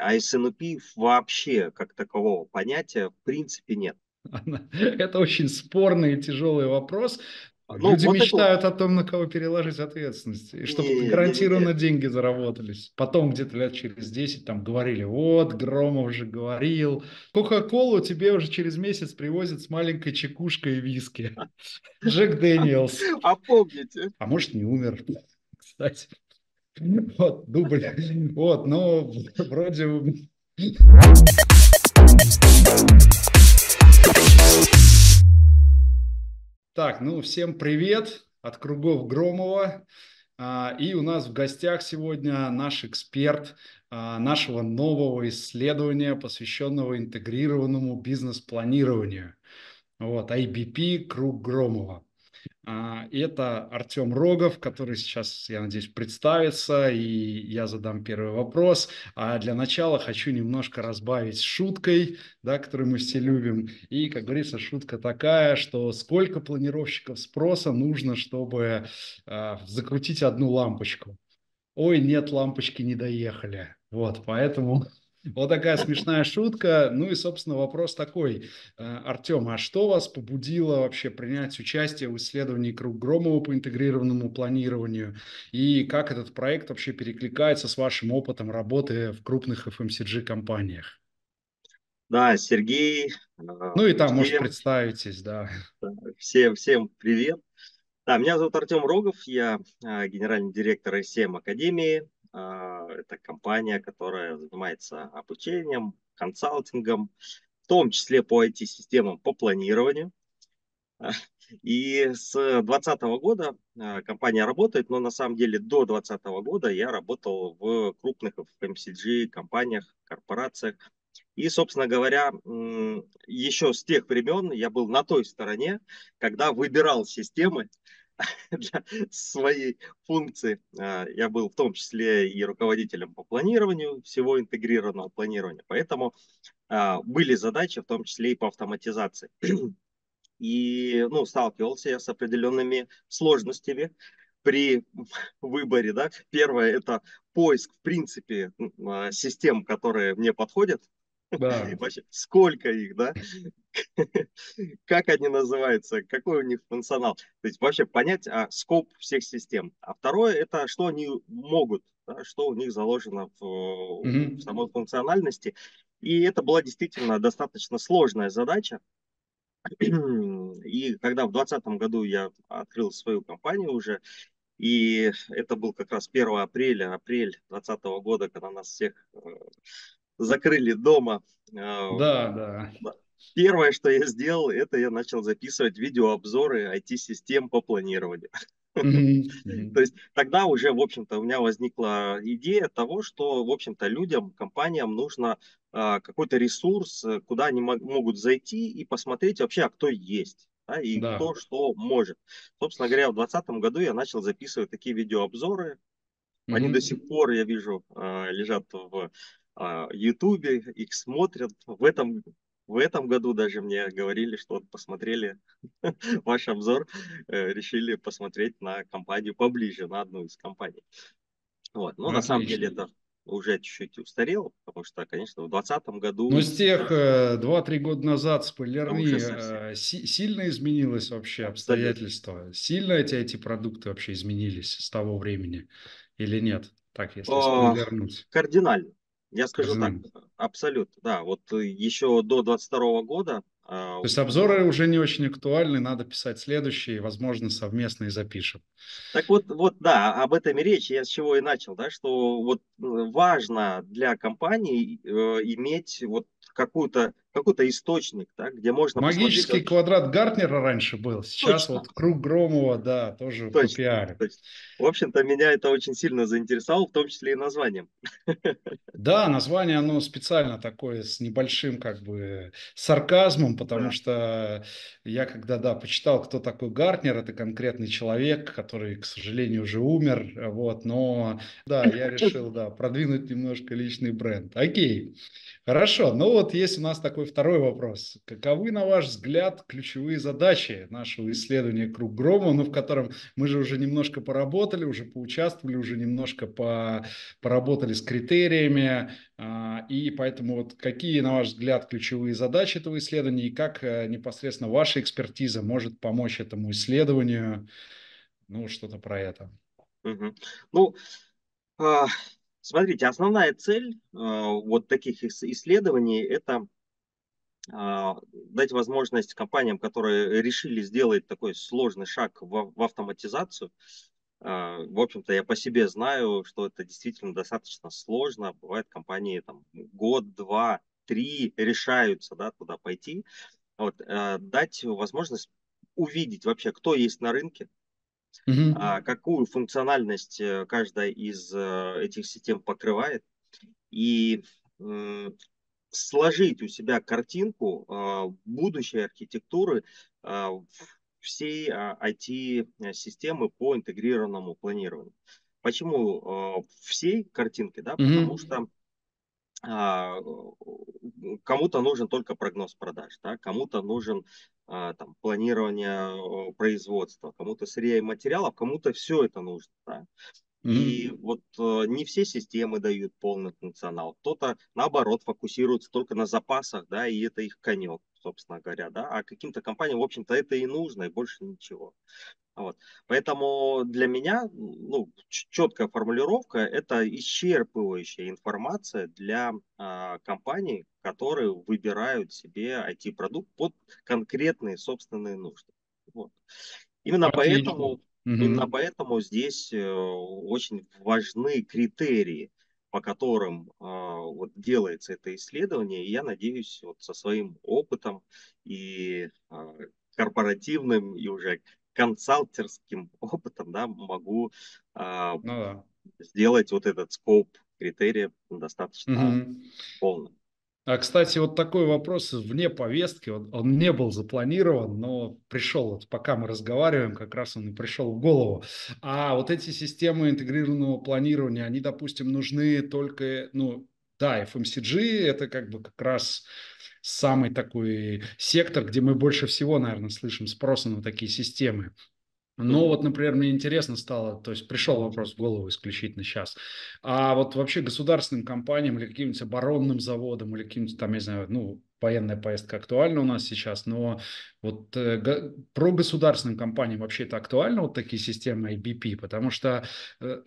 а S&P вообще как такового понятия в принципе нет. Это очень спорный и тяжелый вопрос. Ну, Люди вот мечтают это... о том, на кого переложить ответственность, и чтобы не, гарантированно не, не, деньги заработались. Потом где-то лет через 10 там говорили, вот, Громов же говорил, Кока-Колу тебе уже через месяц привозят с маленькой чекушкой виски. Джек Дэниелс. А помните? А может, не умер, кстати. Вот, дубль. Вот, но вроде... Так, ну всем привет от кругов Громова. А, и у нас в гостях сегодня наш эксперт а, нашего нового исследования, посвященного интегрированному бизнес-планированию. Вот, IBP «Круг Громова». А, это Артем Рогов, который сейчас, я надеюсь, представится, и я задам первый вопрос. А для начала хочу немножко разбавить шуткой, да, которую мы все любим. И, как говорится, шутка такая, что сколько планировщиков спроса нужно, чтобы э, закрутить одну лампочку? Ой, нет, лампочки не доехали. Вот, поэтому вот такая смешная шутка. Ну и, собственно, вопрос такой. Э, Артем, а что вас побудило вообще принять участие в исследовании Круг Громова по интегрированному планированию? И как этот проект вообще перекликается с вашим опытом работы в крупных FMCG-компаниях? Да, Сергей. Э, ну и там, всем, может, представитесь, да. Всем, всем привет. Да, меня зовут Артем Рогов, я э, генеральный директор СМ Академии. А, это компания, которая занимается обучением, консалтингом, в том числе по IT-системам по планированию. И с 2020 года а, компания работает, но на самом деле до 2020 года я работал в крупных FMCG компаниях, корпорациях. И, собственно говоря, еще с тех времен я был на той стороне, когда выбирал системы, для своей функции. А, я был в том числе и руководителем по планированию, всего интегрированного планирования. Поэтому а, были задачи, в том числе и по автоматизации. И ну, сталкивался я с определенными сложностями при выборе. Да? Первое – это поиск, в принципе, а, систем, которые мне подходят. Да. Вообще, сколько их, да? как они называются, какой у них функционал. То есть вообще понять а, скоп всех систем. А второе, это что они могут, да, что у них заложено в, mm-hmm. в самой функциональности. И это была действительно достаточно сложная задача. И когда в 2020 году я открыл свою компанию уже, и это был как раз 1 апреля, апрель 2020 года, когда нас всех э, закрыли дома. Э, да, да. Первое, что я сделал, это я начал записывать видеообзоры IT-систем по планированию. То есть тогда уже, в общем-то, у меня возникла идея того, что, в общем-то, людям, компаниям нужно а, какой-то ресурс, э, куда они могут зайти и посмотреть вообще, а кто есть. Да, и да. кто что может. Собственно говоря, в 2020 году я начал записывать такие видеообзоры. Mm-hmm. Они до сих пор, я вижу, лежат в Ютубе, их смотрят. В этом в этом году даже мне говорили, что посмотрели ваш обзор, э, решили посмотреть на компанию поближе, на одну из компаний. Вот. Но Отлично. на самом деле это уже чуть-чуть устарел, потому что, конечно, в 2020 году... Ну, с тех э, 2-3 года назад, спойлерни, э, си- сильно изменилось вообще обстоятельства? Сильно эти, эти продукты вообще изменились с того времени или нет? Так, если спойлернуть. Кардинально. Я скажу так, абсолютно, да. Вот э, еще до 22 года... А, То есть обзоры уже не очень актуальны, надо писать следующие, возможно, совместные запишем. Так вот, вот, да, об этом и речь, я с чего и начал, да, что вот э, важно для компании э, иметь вот какую-то какой-то источник, да, где можно Магический квадрат Гартнера раньше был, сейчас Точно. вот круг Громова, да, тоже Точно. в пиаре. В общем-то, меня это очень сильно заинтересовало, в том числе и названием. Да, название, оно специально такое, с небольшим как бы сарказмом, потому да. что я когда, да, почитал, кто такой Гартнер, это конкретный человек, который, к сожалению, уже умер, вот, но, да, я решил, да, продвинуть немножко личный бренд. Окей, хорошо, ну вот есть у нас такой такой второй вопрос. Каковы, на ваш взгляд, ключевые задачи нашего исследования «Круг грома», ну, в котором мы же уже немножко поработали, уже поучаствовали, уже немножко по, поработали с критериями, а, и поэтому вот какие, на ваш взгляд, ключевые задачи этого исследования и как э, непосредственно ваша экспертиза может помочь этому исследованию? Ну, что-то про это. Угу. Ну, а, Смотрите, основная цель э, вот таких исследований – это дать возможность компаниям, которые решили сделать такой сложный шаг в, в автоматизацию. Э, в общем-то, я по себе знаю, что это действительно достаточно сложно. Бывают компании там год, два, три решаются да, туда пойти. Вот, э, дать возможность увидеть вообще, кто есть на рынке, угу. какую функциональность э, каждая из э, этих систем покрывает, и сложить у себя картинку а, будущей архитектуры а, всей IT-системы а, по интегрированному планированию. Почему всей картинки? Да? Потому mm что кому-то нужен только прогноз продаж, да? кому-то нужен там, планирование производства, кому-то сырья материалов, кому-то все это нужно. Да? И mm-hmm. вот э, не все системы дают полный функционал. Кто-то, наоборот, фокусируется только на запасах, да, и это их конек, собственно говоря, да. А каким-то компаниям, в общем-то, это и нужно, и больше ничего. Вот. Поэтому для меня ну, четкая формулировка – это исчерпывающая информация для а, компаний, которые выбирают себе IT-продукт под конкретные собственные нужды. Вот. Именно Отлично. поэтому, угу. именно поэтому здесь э, очень важны критерии, по которым э, вот делается это исследование. И я надеюсь, вот со своим опытом и э, корпоративным, и уже консалтерским опытом да, могу э, ну, да. сделать вот этот скоп критерия достаточно угу. полным. А, кстати, вот такой вопрос вне повестки, он, он не был запланирован, но пришел, вот пока мы разговариваем, как раз он и пришел в голову. А вот эти системы интегрированного планирования, они, допустим, нужны только, ну, да, FMCG это как бы как раз самый такой сектор, где мы больше всего, наверное, слышим спроса на такие системы. Но вот, например, мне интересно стало, то есть пришел вопрос в голову исключительно сейчас, а вот вообще государственным компаниям или каким-нибудь оборонным заводам или каким-то там, я знаю, ну, военная поездка актуальна у нас сейчас, но вот э, про государственным компаниям вообще это актуально, вот такие системы IBP, потому что, э,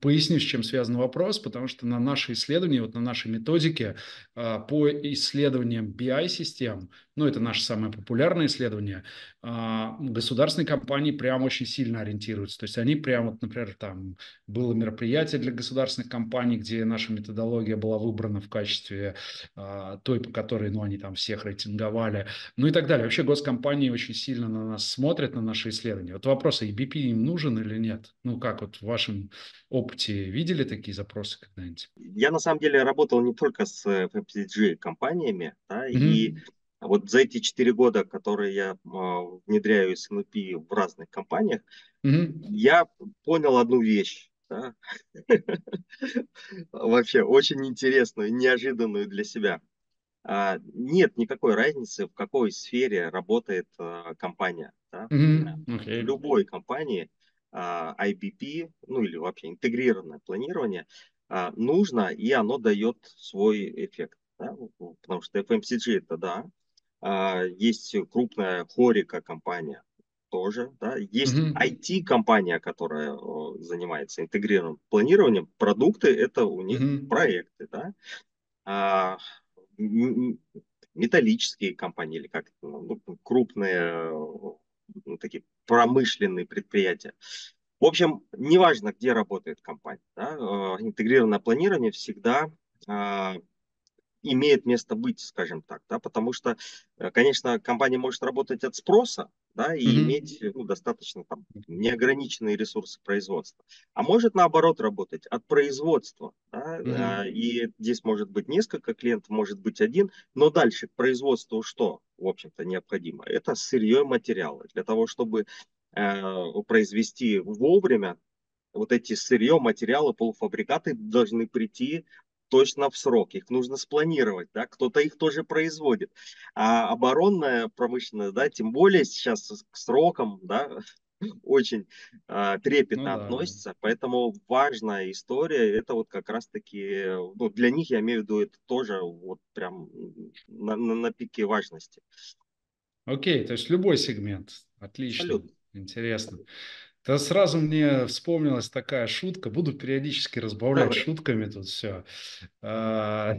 поясню, с чем связан вопрос, потому что на наши исследования, вот на нашей методике э, по исследованиям BI-систем, ну это наше самое популярное исследование, э, государственные компании прям очень сильно ориентируются, то есть они прям, вот, например, там было мероприятие для государственных компаний, где наша методология была выбрана в качестве э, той, по которой, ну, они там всех рейтинговали, ну и так далее. Вообще госкомпании компании очень сильно на нас смотрят, на наши исследования. Вот вопрос, а EBP им нужен или нет? Ну, как вот в вашем опыте видели такие запросы когда-нибудь? Я на самом деле работал не только с FMCG компаниями, да, mm-hmm. и вот за эти четыре года, которые я э, внедряю SNP в разных компаниях, mm-hmm. я понял одну вещь. Да? Вообще очень интересную, неожиданную для себя. А, нет никакой разницы, в какой сфере работает а, компания. Да? Mm-hmm. Okay. В любой компании а, IBP, ну или вообще интегрированное планирование, нужно, и оно дает свой эффект. Да? Потому что FMCG это да, есть крупная хорика компания, тоже, да, есть mm-hmm. IT-компания, которая занимается интегрированным планированием, продукты это у них mm-hmm. проекты, да, металлические компании или как ну, крупные ну, такие промышленные предприятия. В общем, неважно, где работает компания, да, э, интегрированное планирование всегда а, имеет место быть, скажем так, да, потому что, э, конечно, компания может работать от спроса, да, и mm-hmm. иметь ну, достаточно там неограниченные ресурсы производства, а может наоборот работать от производства, да, mm-hmm. и здесь может быть несколько клиентов, может быть один, но дальше к производству что, в общем-то, необходимо? Это сырье материалы для того, чтобы э, произвести вовремя вот эти сырье, материалы, полуфабрикаты должны прийти точно в срок, их нужно спланировать, да, кто-то их тоже производит. А оборонная промышленность, да, тем более сейчас к срокам, да, очень э, трепетно ну, относится, да. поэтому важная история, это вот как раз-таки, ну, для них, я имею в виду, это тоже вот прям на, на, на пике важности. Окей, то есть любой сегмент, отлично, Абсолютно. интересно. То сразу мне вспомнилась такая шутка, буду периодически разбавлять Давай. шутками тут все. А,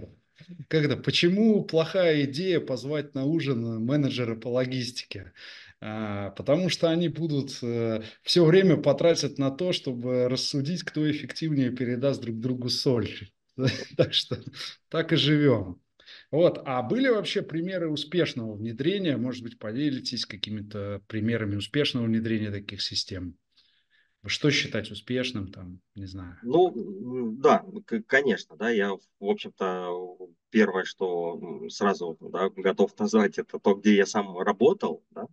когда, почему плохая идея позвать на ужин менеджера по логистике? А, потому что они будут э, все время потратят на то, чтобы рассудить, кто эффективнее передаст друг другу соль. Так что так и живем. Вот. А были вообще примеры успешного внедрения? Может быть, поделитесь какими-то примерами успешного внедрения таких систем? Что считать успешным, там, не знаю. Ну, да, конечно, да, я, в общем-то, первое, что сразу да, готов назвать, это то, где я сам работал, да,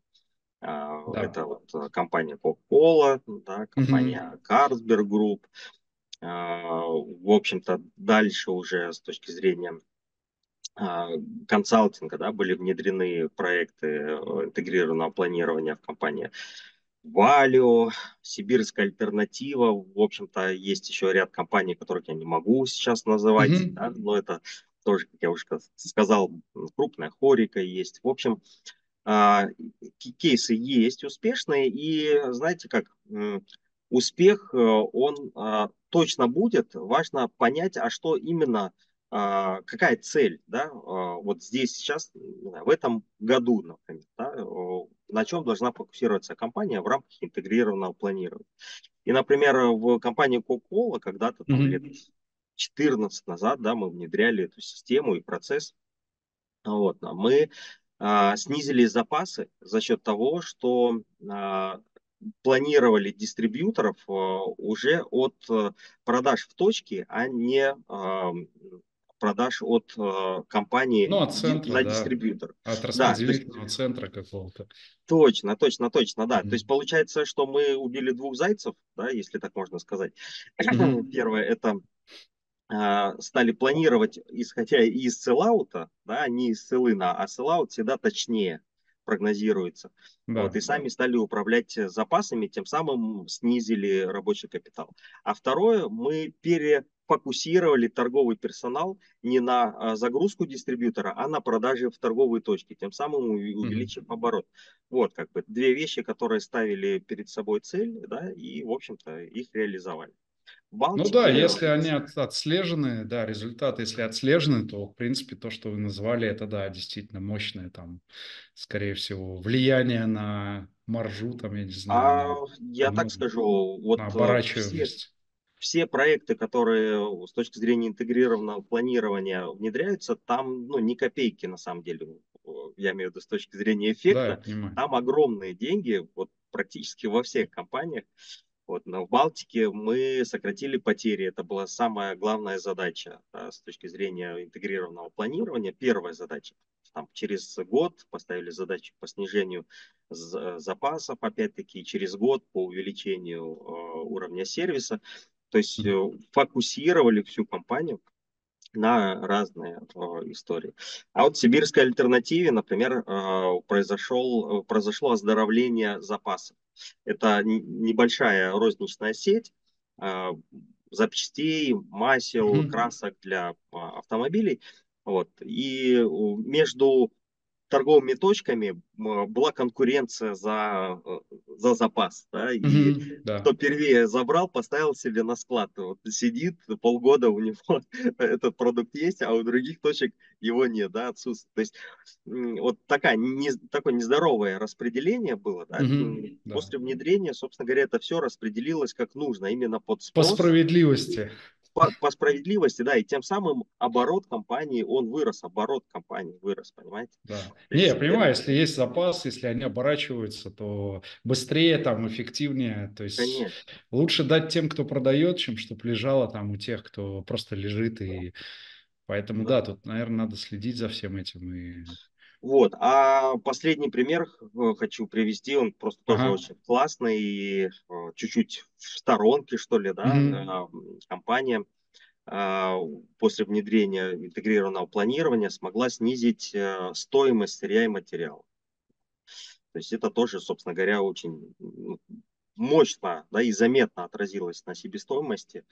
а, да. это вот э, компания Coca-Cola, да, компания mm-hmm. Carlsberg Group, а, в общем-то, дальше уже с точки зрения а, консалтинга, да, были внедрены проекты э, интегрированного планирования в компании Валио, Сибирская альтернатива. В общем-то, есть еще ряд компаний, которых я не могу сейчас называть, mm-hmm. да, но это тоже, как я уже сказал, крупная хорика есть. В общем, а, кейсы есть успешные, и знаете как, успех, э, он а, точно будет, важно понять, а что именно какая цель, да, а, вот здесь сейчас, в этом году, например, да, на чем должна фокусироваться компания в рамках интегрированного планирования. И, например, в компании Coca-Cola когда-то там, mm-hmm. лет 14 назад, да, мы внедряли эту систему и процесс. Вот, мы а, снизили запасы за счет того, что а, планировали дистрибьюторов а, уже от а, продаж в точке, а не а, продаж от э, компании ну, от центра, на да. дистрибьютор. От распределительного да, есть, центра какого-то. Точно, точно, точно, да. Mm-hmm. То есть получается, что мы убили двух зайцев, да, если так можно сказать. Mm-hmm. Первое это э, стали планировать, исходя из селлаута, да, не из селлина, а селлаут всегда точнее прогнозируется. Да. Вот, и сами стали управлять запасами, тем самым снизили рабочий капитал. А второе, мы перефокусировали торговый персонал не на а, загрузку дистрибьютора, а на продажи в торговые точки, тем самым увеличив mm-hmm. оборот. Вот как бы две вещи, которые ставили перед собой цель, да, и, в общем-то, их реализовали. Балтике, ну да, если они от, отслежены, да, результаты, если отслежены, то, в принципе, то, что вы назвали, это, да, действительно мощное, там, скорее всего, влияние на маржу, там, я не знаю. А, на, я ну, так скажу, вот э, все, все проекты, которые с точки зрения интегрированного планирования внедряются, там, ну, ни копейки, на самом деле, я имею в виду с точки зрения эффекта, да, там огромные деньги, вот практически во всех компаниях. Вот, но в Балтике мы сократили потери. Это была самая главная задача да, с точки зрения интегрированного планирования. Первая задача. Там, через год поставили задачу по снижению запасов, опять-таки, через год по увеличению э, уровня сервиса. То есть э, фокусировали всю компанию на разные э, истории. А вот в сибирской альтернативе, например, э, произошел, произошло оздоровление запасов. Это небольшая розничная сеть запчастей, масел, mm-hmm. красок для автомобилей. Вот. И между торговыми точками была конкуренция за, э, за запас. Да? И mm-hmm, да. кто первее забрал, поставил себе на склад. Вот сидит полгода у него этот продукт есть, а у других точек его нет, да, отсутствует. То есть вот такая, не, такое нездоровое распределение было. Да? Mm-hmm, После да. внедрения, собственно говоря, это все распределилось как нужно, именно под спрос. По справедливости по, по справедливости, да, и тем самым оборот компании, он вырос, оборот компании вырос, понимаете? Да. Не, я понимаю, если есть запас, если они оборачиваются, то быстрее, там, эффективнее, то есть Конечно. лучше дать тем, кто продает, чем чтобы лежало там у тех, кто просто лежит, и поэтому, да, да тут, наверное, надо следить за всем этим и вот. А последний пример э, хочу привести, он просто ага. тоже очень классный, и э, чуть-чуть в сторонке, что ли, да, mm-hmm. компания после внедрения интегрированного планирования смогла снизить стоимость сырья и материала. То есть это тоже, собственно говоря, очень мощно да, и заметно отразилось на себестоимости.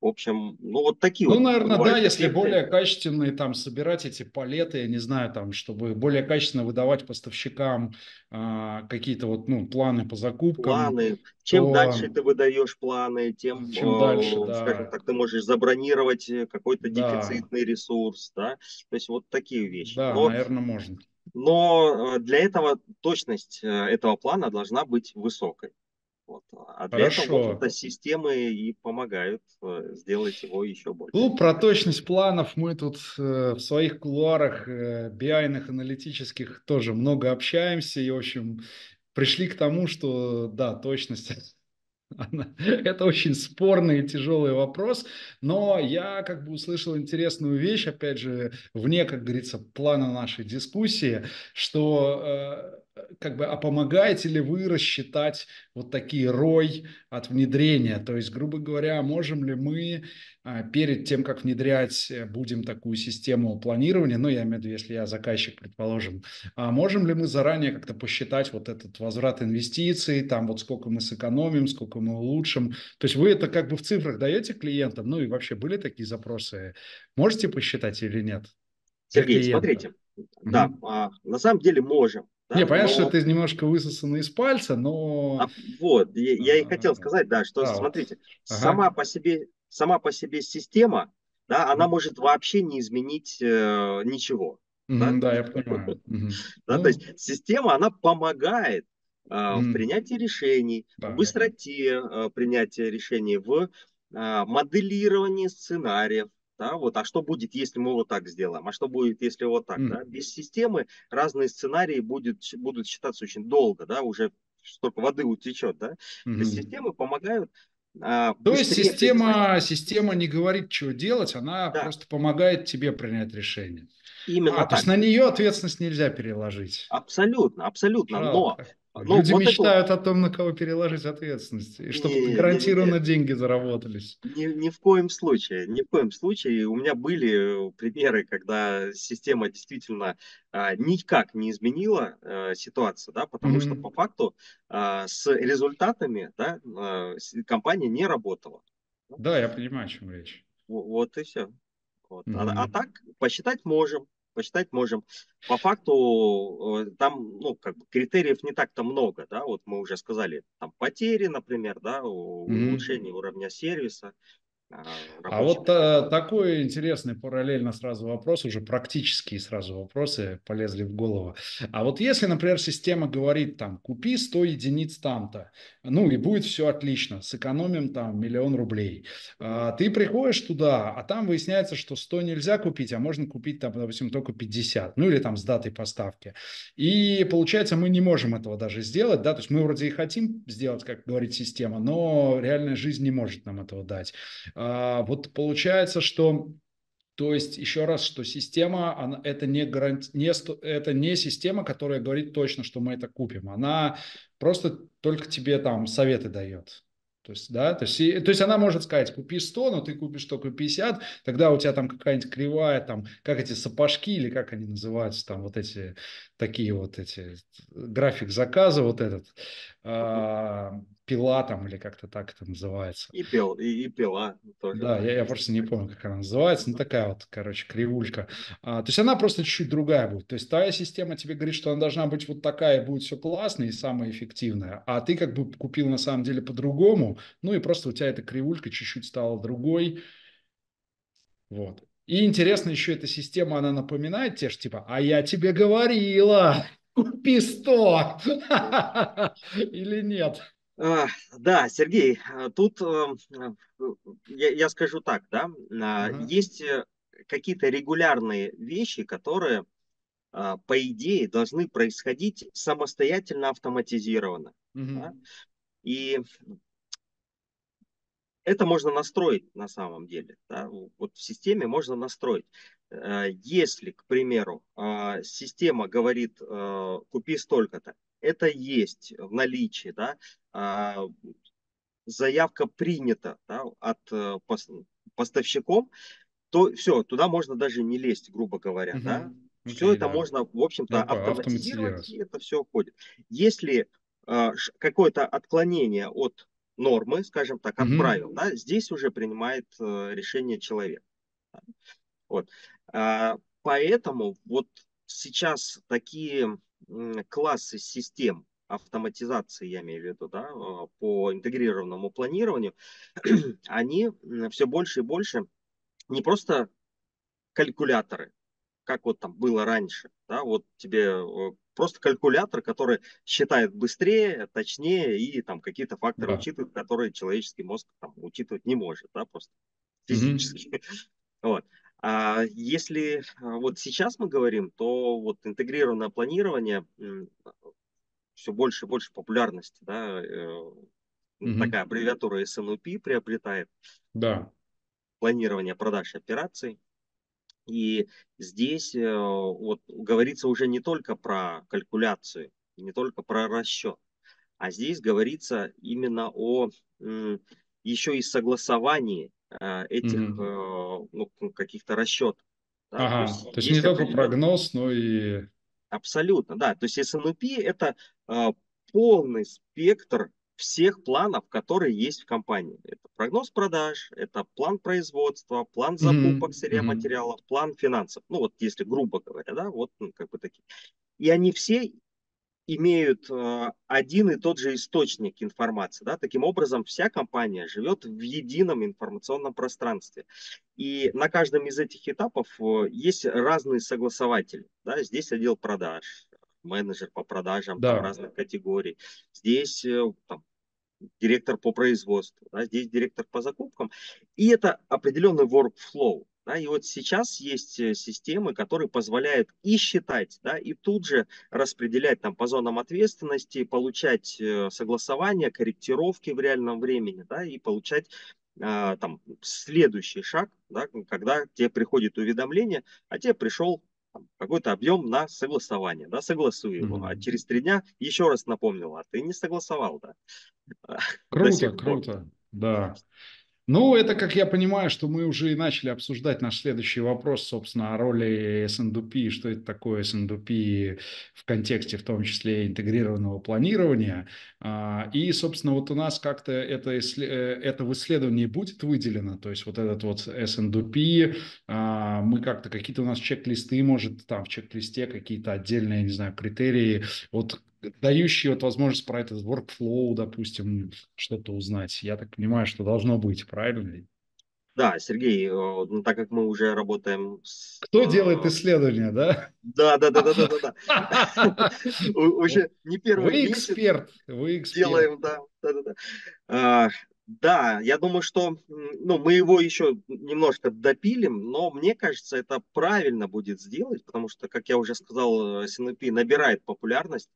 В общем, ну вот такие ну, вот. Ну, наверное, да, если более качественные там собирать эти палеты, я не знаю, там, чтобы более качественно выдавать поставщикам а, какие-то вот, ну, планы по закупкам. Планы. Чем то... дальше ты выдаешь планы, тем, Чем дальше, да. скажем так, ты можешь забронировать э, какой-то да. дефицитный ресурс, да. То есть вот такие вещи. Да, Но, наверное, можно. Но э, для этого точность э, этого плана должна быть высокой. Вот. А для Хорошо. этого, в общем-то, системы и помогают э, сделать его еще больше. Ну, про точность планов мы тут э, в своих кулуарах э, биайных, аналитических тоже много общаемся и, в общем, пришли к тому, что, да, точность Это очень спорный и тяжелый вопрос, но я как бы услышал интересную вещь, опять же, вне, как говорится, плана нашей дискуссии, что как бы, а помогаете ли вы рассчитать вот такие рой от внедрения? То есть, грубо говоря, можем ли мы а, перед тем, как внедрять э, будем такую систему планирования, ну, я имею в виду, если я заказчик, предположим, а можем ли мы заранее как-то посчитать вот этот возврат инвестиций, там вот сколько мы сэкономим, сколько мы улучшим? То есть вы это как бы в цифрах даете клиентам? Ну и вообще были такие запросы? Можете посчитать или нет? Сергей, смотрите, mm-hmm. да, а, на самом деле можем. Да? Не, понятно, но... что это немножко высосано из пальца, но... А, вот, я, я и хотел сказать, да, что, а, смотрите, вот. ага. сама, по себе, сама по себе система, да, она mm. может вообще не изменить э, ничего. Mm-hmm, да? да, я понимаю. Mm-hmm. Да, ну... То есть система, она помогает э, mm. в принятии решений, да, в быстроте э, принятия решений, в э, моделировании сценариев, да, вот, а что будет, если мы вот так сделаем, а что будет, если вот так, mm. да, без системы разные сценарии будет, будут считаться очень долго, да, уже столько воды утечет, да, mm-hmm. то есть системы помогают а, то есть система, система не говорит, что делать, она да. просто помогает тебе принять решение. Именно а, так. То есть на нее ответственность нельзя переложить. Абсолютно, абсолютно. Жалко. Но ну, Люди вот мечтают это... о том, на кого переложить ответственность, и чтобы не, гарантированно не, не, деньги заработались. Ни, ни в коем случае, ни в коем случае. У меня были примеры, когда система действительно а, никак не изменила а, ситуацию, да, потому mm-hmm. что по факту а, с результатами да, а, компания не работала. Да, я понимаю, о чем речь. Вот, вот и все. Вот. Mm-hmm. А, а так посчитать можем, посчитать можем. По факту э, там, ну, как бы критериев не так-то много, да, вот мы уже сказали, там потери, например, да, улучшение mm-hmm. уровня сервиса, а, а вот а, такой интересный параллельно сразу вопрос, уже практические сразу вопросы полезли в голову. А вот если, например, система говорит там, купи 100 единиц там-то, ну и будет все отлично, сэкономим там миллион рублей. А, ты приходишь туда, а там выясняется, что 100 нельзя купить, а можно купить там, допустим, только 50, ну или там с датой поставки. И получается, мы не можем этого даже сделать, да, то есть мы вроде и хотим сделать, как говорит система, но реальная жизнь не может нам этого дать. А, вот получается, что то есть, еще раз, что система, она, это, не гаранти, не, это не система, которая говорит точно, что мы это купим. Она просто только тебе там советы дает. То есть, да, то есть, то есть она может сказать, купи 100, но ты купишь только 50, тогда у тебя там какая-нибудь кривая, там, как эти сапожки или как они называются, там вот эти, такие вот эти, график заказа вот этот, а, пила там или как-то так это называется. И, пил, и, и пила тоже. Да, я, я просто не помню, как она называется, ну такая вот, короче, кривулька. А, то есть она просто чуть-чуть другая будет. То есть твоя система тебе говорит, что она должна быть вот такая, и будет все классно и самая эффективная, а ты как бы купил на самом деле по-другому, ну и просто у тебя эта кривулька чуть-чуть стала другой. Вот. И интересно еще эта система, она напоминает тебе, что типа, а я тебе говорила, купи 100 или нет? Да, Сергей, а, тут эм, э, я, я скажу так, да, uh-huh. есть э, какие-то регулярные вещи, которые, а, по идее, должны происходить самостоятельно автоматизированно. Uh-huh. Да? И это можно настроить на самом деле. Да? Вот в системе можно настроить. Э, если, к примеру, а, система говорит, купи столько-то, это есть в наличии, да, а, заявка принята да, от э, поставщиком, то все, туда можно даже не лезть, грубо говоря, угу. да. Okay, все это да. можно, в общем-то, автоматизировать, и это все уходит. Если э, какое-то отклонение от нормы, скажем так, от mm-hmm. правил, да, здесь уже принимает э, решение человек. Вот. А, поэтому вот сейчас такие классы систем автоматизации, я имею в виду, да, а, по интегрированному планированию, они все больше и больше не просто калькуляторы, как вот там было раньше, да, вот тебе э, просто калькулятор, который считает быстрее, точнее и там какие-то факторы да. учитывает, которые человеческий мозг там учитывать не может, да, просто физически. Mm-hmm. Вот. А если а, вот сейчас мы говорим, то вот интегрированное планирование все больше и больше популярности, да, mm-hmm. такая аббревиатура SNOP приобретает. Да. Планирование продаж операций. И здесь э, вот говорится уже не только про калькуляцию, не только про расчет, а здесь говорится именно о еще и согласовании этих mm-hmm. ну, каких-то расчетов. Да? Ага, то есть, то есть не только прогноз, но и... Абсолютно, да. То есть SNP это полный спектр всех планов, которые есть в компании. Это прогноз продаж, это план производства, план закупок mm-hmm. сырья материалов, план финансов. Ну вот если грубо говоря, да, вот ну, как бы такие. И они все имеют э, один и тот же источник информации. Да? Таким образом, вся компания живет в едином информационном пространстве. И на каждом из этих этапов э, есть разные согласователи. Да? Здесь отдел продаж, менеджер по продажам да. там, разных категорий. Здесь э, там, директор по производству, да, здесь директор по закупкам. И это определенный workflow. Да, и вот сейчас есть э, системы, которые позволяют и считать, да, и тут же распределять там по зонам ответственности, получать э, согласования, корректировки в реальном времени, да, и получать э, там следующий шаг, да, когда тебе приходит уведомление, а тебе пришел какой-то объем на согласование, да, согласуй его, mm-hmm. а через три дня еще раз напомнил, а ты не согласовал, да. Круто, круто, да. Ну, это, как я понимаю, что мы уже и начали обсуждать наш следующий вопрос, собственно, о роли SNDP, что это такое SNDP в контексте, в том числе, интегрированного планирования. А, и, собственно, вот у нас как-то это, э, это в исследовании будет выделено, то есть вот этот вот SNDP, а, мы как-то какие-то у нас чек-листы, может, там в чек-листе какие-то отдельные, не знаю, критерии, вот дающий вот возможность про этот workflow, допустим, что-то узнать. Я так понимаю, что должно быть, правильно? Да, Сергей, э, ну, так как мы уже работаем с... Кто делает исследования, да? Да, да, да, да, да, да. да. Уже не первый Вы эксперт, вы эксперт. Делаем, да, да, да. Да, да я думаю, что ну, мы его еще немножко допилим, но мне кажется, это правильно будет сделать, потому что, как я уже сказал, SNP набирает популярность.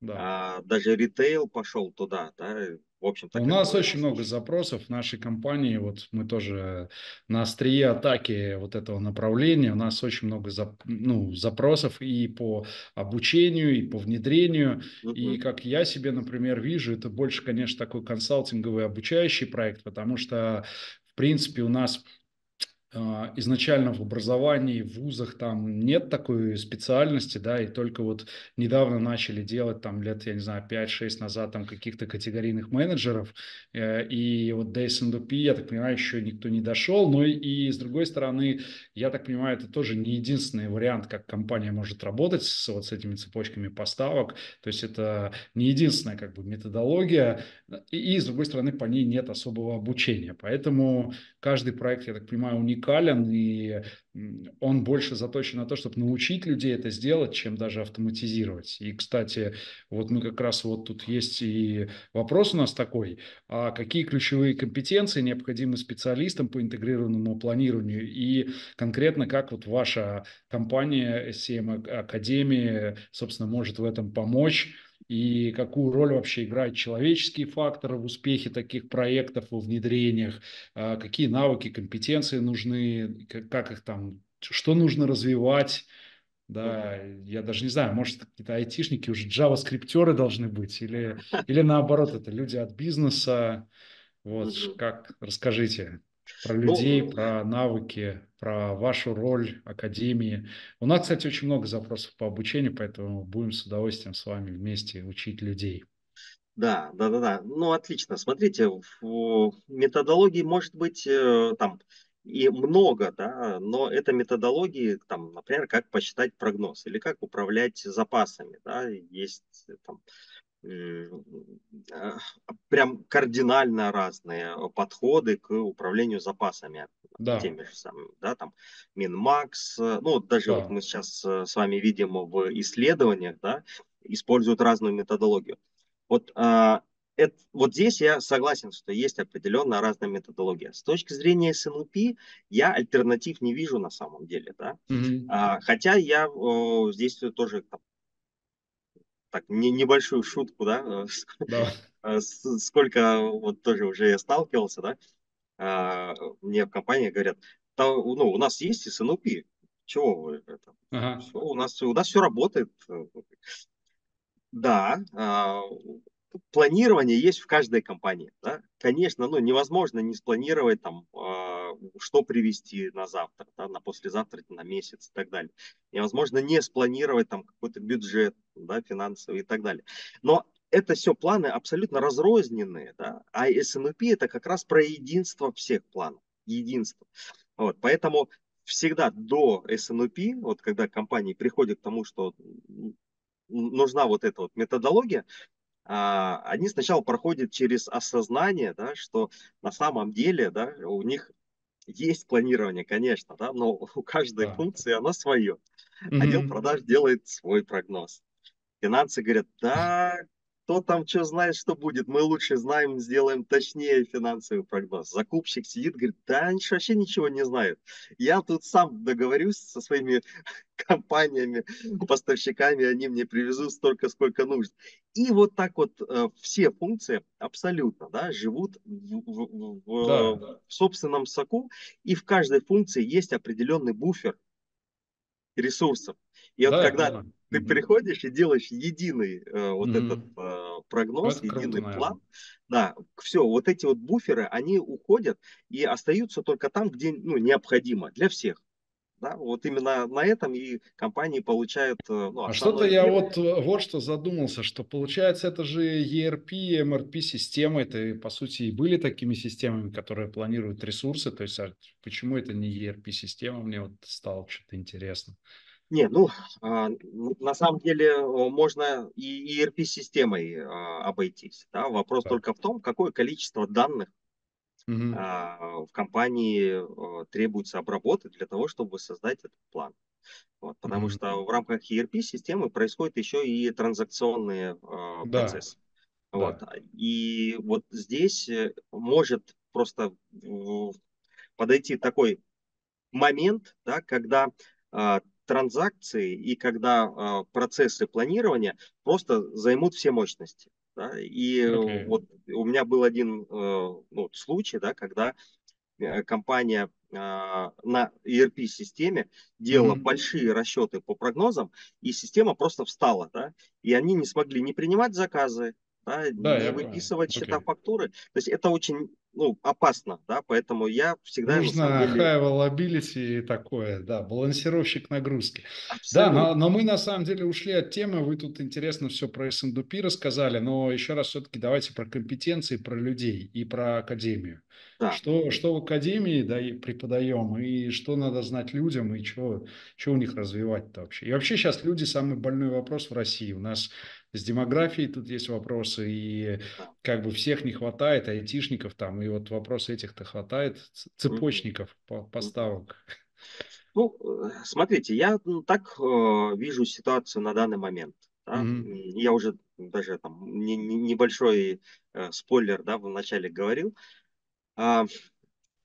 Да. А, даже ритейл пошел туда, да, в общем-то. У нас очень много запросов в нашей компании, вот мы тоже на острие атаки вот этого направления, у нас очень много зап, ну, запросов и по обучению, и по внедрению, uh-huh. и как я себе, например, вижу, это больше, конечно, такой консалтинговый обучающий проект, потому что, в принципе, у нас изначально в образовании, в вузах там нет такой специальности, да, и только вот недавно начали делать там лет, я не знаю, 5-6 назад там каких-то категорийных менеджеров, э, и вот до SNDP, я так понимаю, еще никто не дошел, но и с другой стороны, я так понимаю, это тоже не единственный вариант, как компания может работать с вот с этими цепочками поставок, то есть это не единственная как бы методология, и, и с другой стороны, по ней нет особого обучения, поэтому каждый проект, я так понимаю, уникальный уникален, и он больше заточен на то, чтобы научить людей это сделать, чем даже автоматизировать. И, кстати, вот мы как раз вот тут есть и вопрос у нас такой, а какие ключевые компетенции необходимы специалистам по интегрированному планированию и конкретно как вот ваша компания SCM Академия, собственно, может в этом помочь, и какую роль вообще играют человеческие факторы в успехе таких проектов, во внедрениях, а, какие навыки, компетенции нужны, как их там, что нужно развивать. Да, я даже не знаю, может, какие-то айтишники уже джаваскриптеры должны быть, или, или наоборот, это люди от бизнеса. Вот, как, расскажите. Про людей, ну, про навыки, про вашу роль академии. У нас, кстати, очень много запросов по обучению, поэтому будем с удовольствием с вами вместе учить людей. Да, да, да, да. Ну, отлично. Смотрите, в методологии может быть э, там и много, да, но это методологии, там, например, как посчитать прогноз или как управлять запасами, да, есть там прям кардинально разные подходы к управлению запасами да. теми же самыми, да, там Минмакс, ну даже да. вот мы сейчас э, с вами видим в исследованиях, да, используют разную методологию. Вот а, это, вот здесь я согласен, что есть определенно разная методология. С точки зрения СНЛП я альтернатив не вижу на самом деле. Да? Mm-hmm. А, хотя я о, здесь тоже там, так, не, небольшую шутку, да, да. А, сколько вот тоже уже я сталкивался, да, а, мне в компании говорят, ну, у нас есть СНЛП, чего вы это? Ага. Все, у, нас, у нас все работает. Да, а, планирование есть в каждой компании. Да? Конечно, ну, невозможно не спланировать, там, э, что привезти на завтра, да, на послезавтра, на месяц и так далее. Невозможно не спланировать там, какой-то бюджет да, финансовый и так далее. Но это все планы абсолютно разрозненные. Да? А СНП это как раз про единство всех планов. Единство. Вот, поэтому всегда до СНП, вот когда компании приходят к тому, что нужна вот эта вот методология, они сначала проходят через осознание, да, что на самом деле да, у них есть планирование, конечно, да, но у каждой да. функции оно свое. Mm-hmm. Отдел продаж делает свой прогноз. Финансы говорят, да, кто там что знает, что будет, мы лучше знаем, сделаем точнее финансовый прогноз. Закупщик сидит, говорит, да, они вообще ничего не знают. Я тут сам договорюсь со своими компаниями, поставщиками, они мне привезут столько, сколько нужно. И вот так вот э, все функции абсолютно да, живут в, в, в, да. в собственном соку, и в каждой функции есть определенный буфер ресурсов. И да, вот когда да. ты приходишь и делаешь единый э, вот угу. этот э, прогноз, это единый круто, план, да, все, вот эти вот буферы, они уходят и остаются только там, где ну, необходимо для всех. Да, вот именно на этом и компании получают. Э, ну, а что-то я вот, э, вот что задумался, что получается это же ERP, MRP системы, это по сути и были такими системами, которые планируют ресурсы, то есть а почему это не ERP система, мне вот стало что-то интересно. Не, ну, а, на самом деле э, можно и ERP-системой а, обойтись. Да? Вопрос да. только в том, какое количество данных угу. в компании требуется обработать для того, чтобы создать этот план. Вот, потому угу. что в рамках ERP-системы происходят еще и транзакционные да. процессы. Вот. Да. И вот здесь э, может просто подойти такой момент, да, когда транзакции и когда э, процессы планирования просто займут все мощности. Да? И okay. вот у меня был один э, ну, случай, да, когда э, компания э, на ERP-системе делала mm-hmm. большие расчеты по прогнозам, и система просто встала, да, и они не смогли не принимать заказы, да, да, не выписывать понял. счета okay. фактуры. То есть это очень ну, опасно, да, поэтому я всегда... Нужно деле... high availability и такое, да, балансировщик нагрузки. Абсолютно. Да, но, но мы на самом деле ушли от темы, вы тут интересно все про SNDP рассказали, но еще раз все-таки давайте про компетенции, про людей и про академию. Да. Что, что в академии да, и преподаем, и что надо знать людям, и что, что у них развивать-то вообще. И вообще сейчас люди самый больной вопрос в России. У нас с демографией тут есть вопросы, и как бы всех не хватает, айтишников там, и вот вопрос этих-то хватает, цепочников поставок. Ну, э, смотрите, я так э, вижу ситуацию на данный момент. Да? Mm-hmm. Я уже даже там не, не, небольшой э, спойлер да, в начале говорил. Э,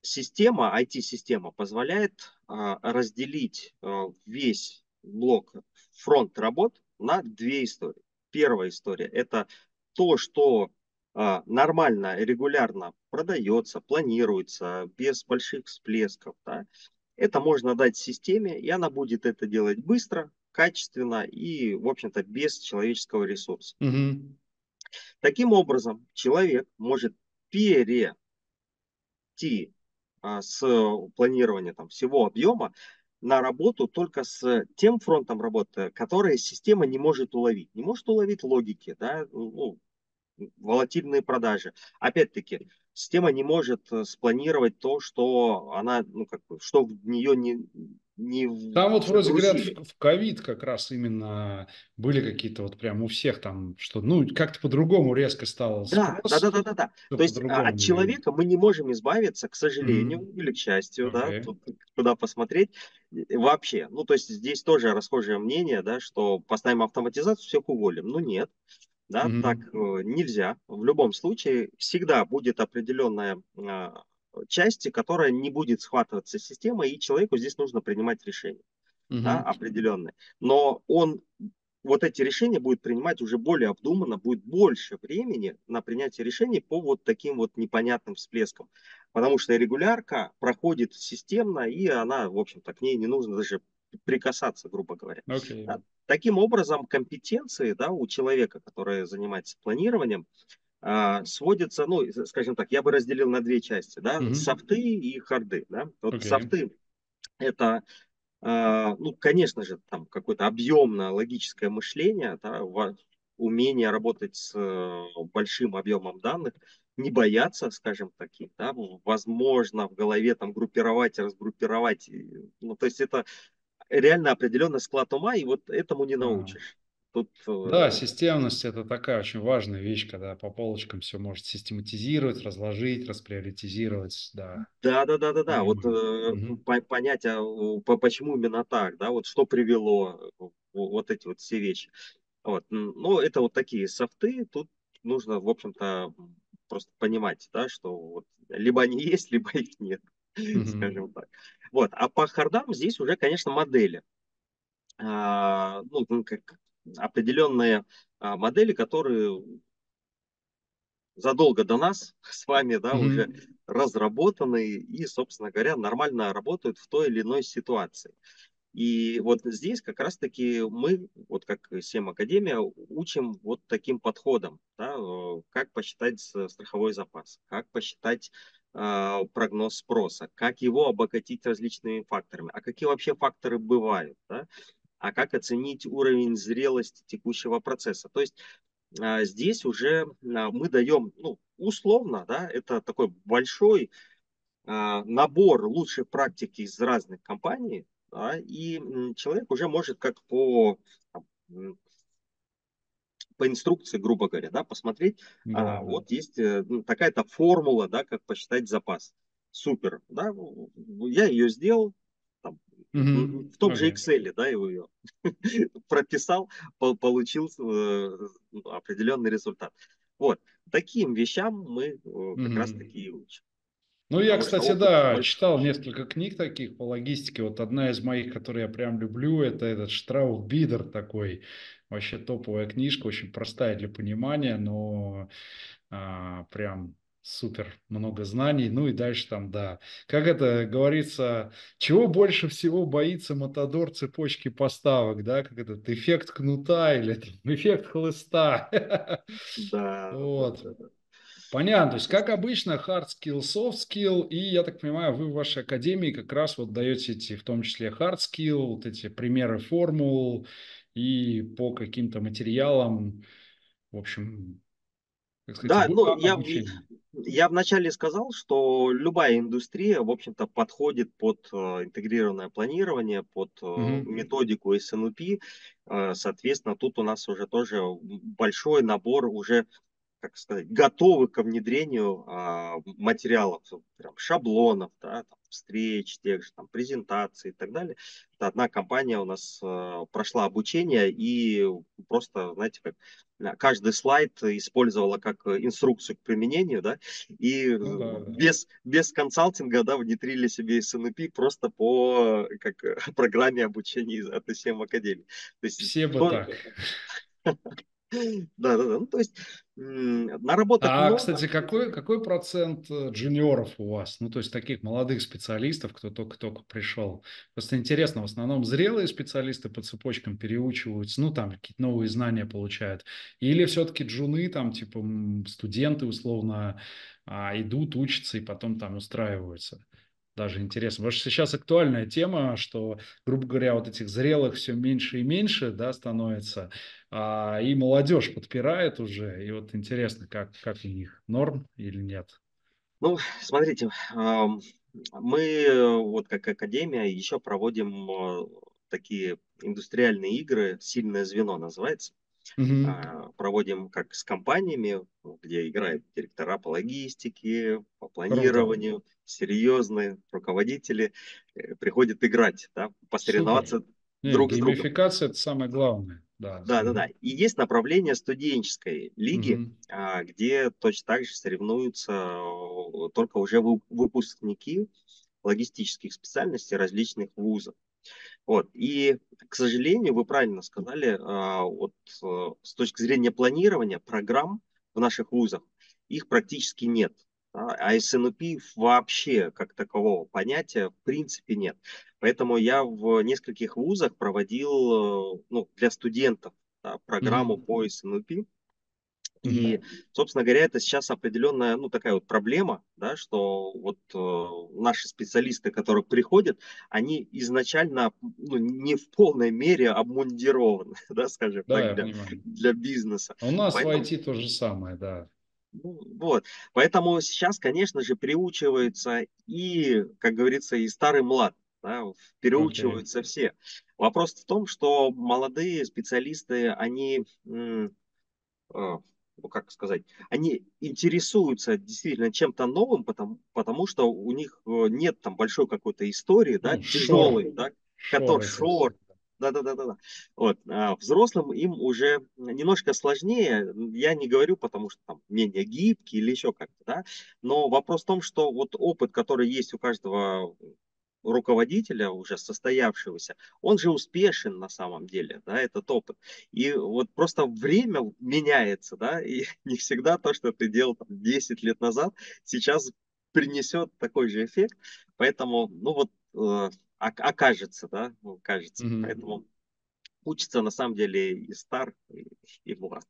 система, IT-система позволяет э, разделить э, весь блок фронт работ на две истории первая история. Это то, что а, нормально, регулярно продается, планируется, без больших всплесков. Да? Это можно дать системе, и она будет это делать быстро, качественно и, в общем-то, без человеческого ресурса. Угу. Таким образом, человек может перейти а, с планирования там, всего объема на работу только с тем фронтом работы, который система не может уловить. Не может уловить логики, да, ну, волатильные продажи. Опять-таки, система не может э, спланировать то, что она, ну, как бы, что в нее не, не Там вот вроде говорят, в ковид как раз именно были какие-то вот прям у всех там, что, ну, как-то по-другому резко стало да, спрос. Да, да, да, да, да. То есть а, от человека мы не можем избавиться, к сожалению, mm-hmm. или к счастью, okay. да, тут, куда посмотреть вообще. Ну, то есть здесь тоже расхожее мнение, да, что поставим автоматизацию, всех уволим. Ну, нет да, mm-hmm. так э, нельзя. В любом случае всегда будет определенная э, часть, которая не будет схватываться системой, и человеку здесь нужно принимать решения, mm-hmm. да, определенные. Но он вот эти решения будет принимать уже более обдуманно, будет больше времени на принятие решений по вот таким вот непонятным всплескам. Потому что регулярка проходит системно, и она, в общем-то, к ней не нужно даже прикасаться, грубо говоря. Okay. Таким образом, компетенции да, у человека, который занимается планированием, а, сводятся, ну, скажем так, я бы разделил на две части, да, mm-hmm. софты и харды, да. Вот okay. софты это, а, ну, конечно же, там какое-то объемное логическое мышление, да, умение работать с э, большим объемом данных, не бояться, скажем таких, да, возможно в голове там группировать, разгруппировать, ну, то есть это реально определенный склад ума, и вот этому не научишь. Тут, э, да, системность это такая очень важная вещь, когда по полочкам все может систематизировать, разложить, расприоритизировать, да. Да, да, да, да, да. Вот угу. понять, а, почему именно так, да, вот что привело вот эти вот все вещи. Вот. Ну, это вот такие софты, тут нужно, в общем-то, просто понимать, да, что вот либо они есть, либо их нет, mm скажем так. Вот. А по хардам здесь уже, конечно, модели. А, ну, ну как определенные а, модели, которые задолго до нас с вами, да, mm-hmm. уже разработаны и, собственно говоря, нормально работают в той или иной ситуации. И вот здесь как раз-таки мы, вот как Сем Академия, учим вот таким подходом, да, э, как посчитать страховой запас, как посчитать э, прогноз спроса, как его обогатить различными факторами, а какие вообще факторы бывают, да, а как оценить уровень зрелости текущего процесса. То есть э, здесь уже э, мы даем, ну, условно, да, это такой большой э, набор лучших практик из разных компаний, да, и человек уже может как по по инструкции, грубо говоря, да, посмотреть, да. а, вот есть э, ну, такая-то формула, да, как посчитать запас. Супер, да, я ее сделал, mm-hmm. в том okay. же Excel, да, его ее прописал, получил э, определенный результат. Вот, таким вещам мы mm-hmm. как раз таки и учим. Ну, я, кстати, да, читал несколько книг таких по логистике. Вот одна из моих, которые я прям люблю, это этот Штраух Бидер такой. Вообще топовая книжка, очень простая для понимания, но а, прям супер много знаний. Ну и дальше там, да. Как это говорится, чего больше всего боится Матадор цепочки поставок, да? Как этот эффект кнута или там, эффект хлыста. Да. Вот. Понятно, то есть как обычно hard skill, soft skill, и я так понимаю, вы в вашей академии как раз вот даете эти, в том числе hard skill, вот эти примеры формул и по каким-то материалам, в общем, как сказать, да, ну, я, я вначале сказал, что любая индустрия, в общем-то, подходит под э, интегрированное планирование, под э, угу. методику SNUP. Э, соответственно, тут у нас уже тоже большой набор уже как сказать, готовы ко внедрению а, материалов, прям шаблонов, да, там, встреч, тех же там, презентаций и так далее. Это одна компания у нас а, прошла обучение и просто, знаете, как а, каждый слайд использовала как инструкцию к применению, да, и ну, да, без, без консалтинга, да, внедрили себе SNP просто по как, программе обучения от SEM Академии. То есть, Все бы так. Да, да, да. Ну, то есть наработок А, много. кстати, какой, какой процент э, джуниоров у вас? Ну, то есть таких молодых специалистов, кто только-только пришел. Просто интересно, в основном зрелые специалисты по цепочкам переучиваются, ну, там какие-то новые знания получают. Или все-таки джуны, там, типа студенты, условно, а, идут, учатся и потом там устраиваются? Даже интересно. Потому что сейчас актуальная тема, что, грубо говоря, вот этих зрелых все меньше и меньше да, становится, а, и молодежь подпирает уже. И вот интересно, как, как у них, норм или нет? Ну, смотрите, мы вот как Академия еще проводим э, такие индустриальные игры, сильное звено называется. Угу. Проводим как с компаниями, где играют директора по логистике, по планированию, Круто. серьезные руководители э, приходят играть, да, посоревноваться Супер. друг Нет, с другом. Геймификация – это самое главное. Да, да, да, да. И есть направление студенческой лиги, угу. где точно так же соревнуются э, только уже выпускники логистических специальностей различных вузов. Вот. И, к сожалению, вы правильно сказали, а, вот э, с точки зрения планирования программ в наших вузах, их практически нет. А СНП вообще как такового понятия в принципе нет. Поэтому я в нескольких вузах проводил э, ну, для студентов да, программу mm-hmm. по СНП. И, собственно говоря, это сейчас определенная, ну, такая вот проблема, да, что вот э, наши специалисты, которые приходят, они изначально ну, не в полной мере обмундированы, да, скажем да, так, для, для бизнеса. А у нас Поэтому... в IT то же самое, да. Ну, вот. Поэтому сейчас, конечно же, приучиваются и, как говорится, и старый млад, да, переучиваются okay. все. Вопрос в том, что молодые специалисты, они а, ну как сказать, они интересуются действительно чем-то новым, потому, потому что у них э, нет там большой какой-то истории, да, тяжелой, да, который шор, да, да, да, да, да. Вот. А взрослым им уже немножко сложнее. Я не говорю, потому что там менее гибкий или еще как-то, да. Но вопрос в том, что вот опыт, который есть у каждого руководителя уже состоявшегося, он же успешен на самом деле, да, этот опыт. И вот просто время меняется, да, и не всегда то, что ты делал там, 10 лет назад, сейчас принесет такой же эффект. Поэтому, ну вот, э, окажется, да, ну, кажется. Mm-hmm. Поэтому учится на самом деле и стар, и, и млад.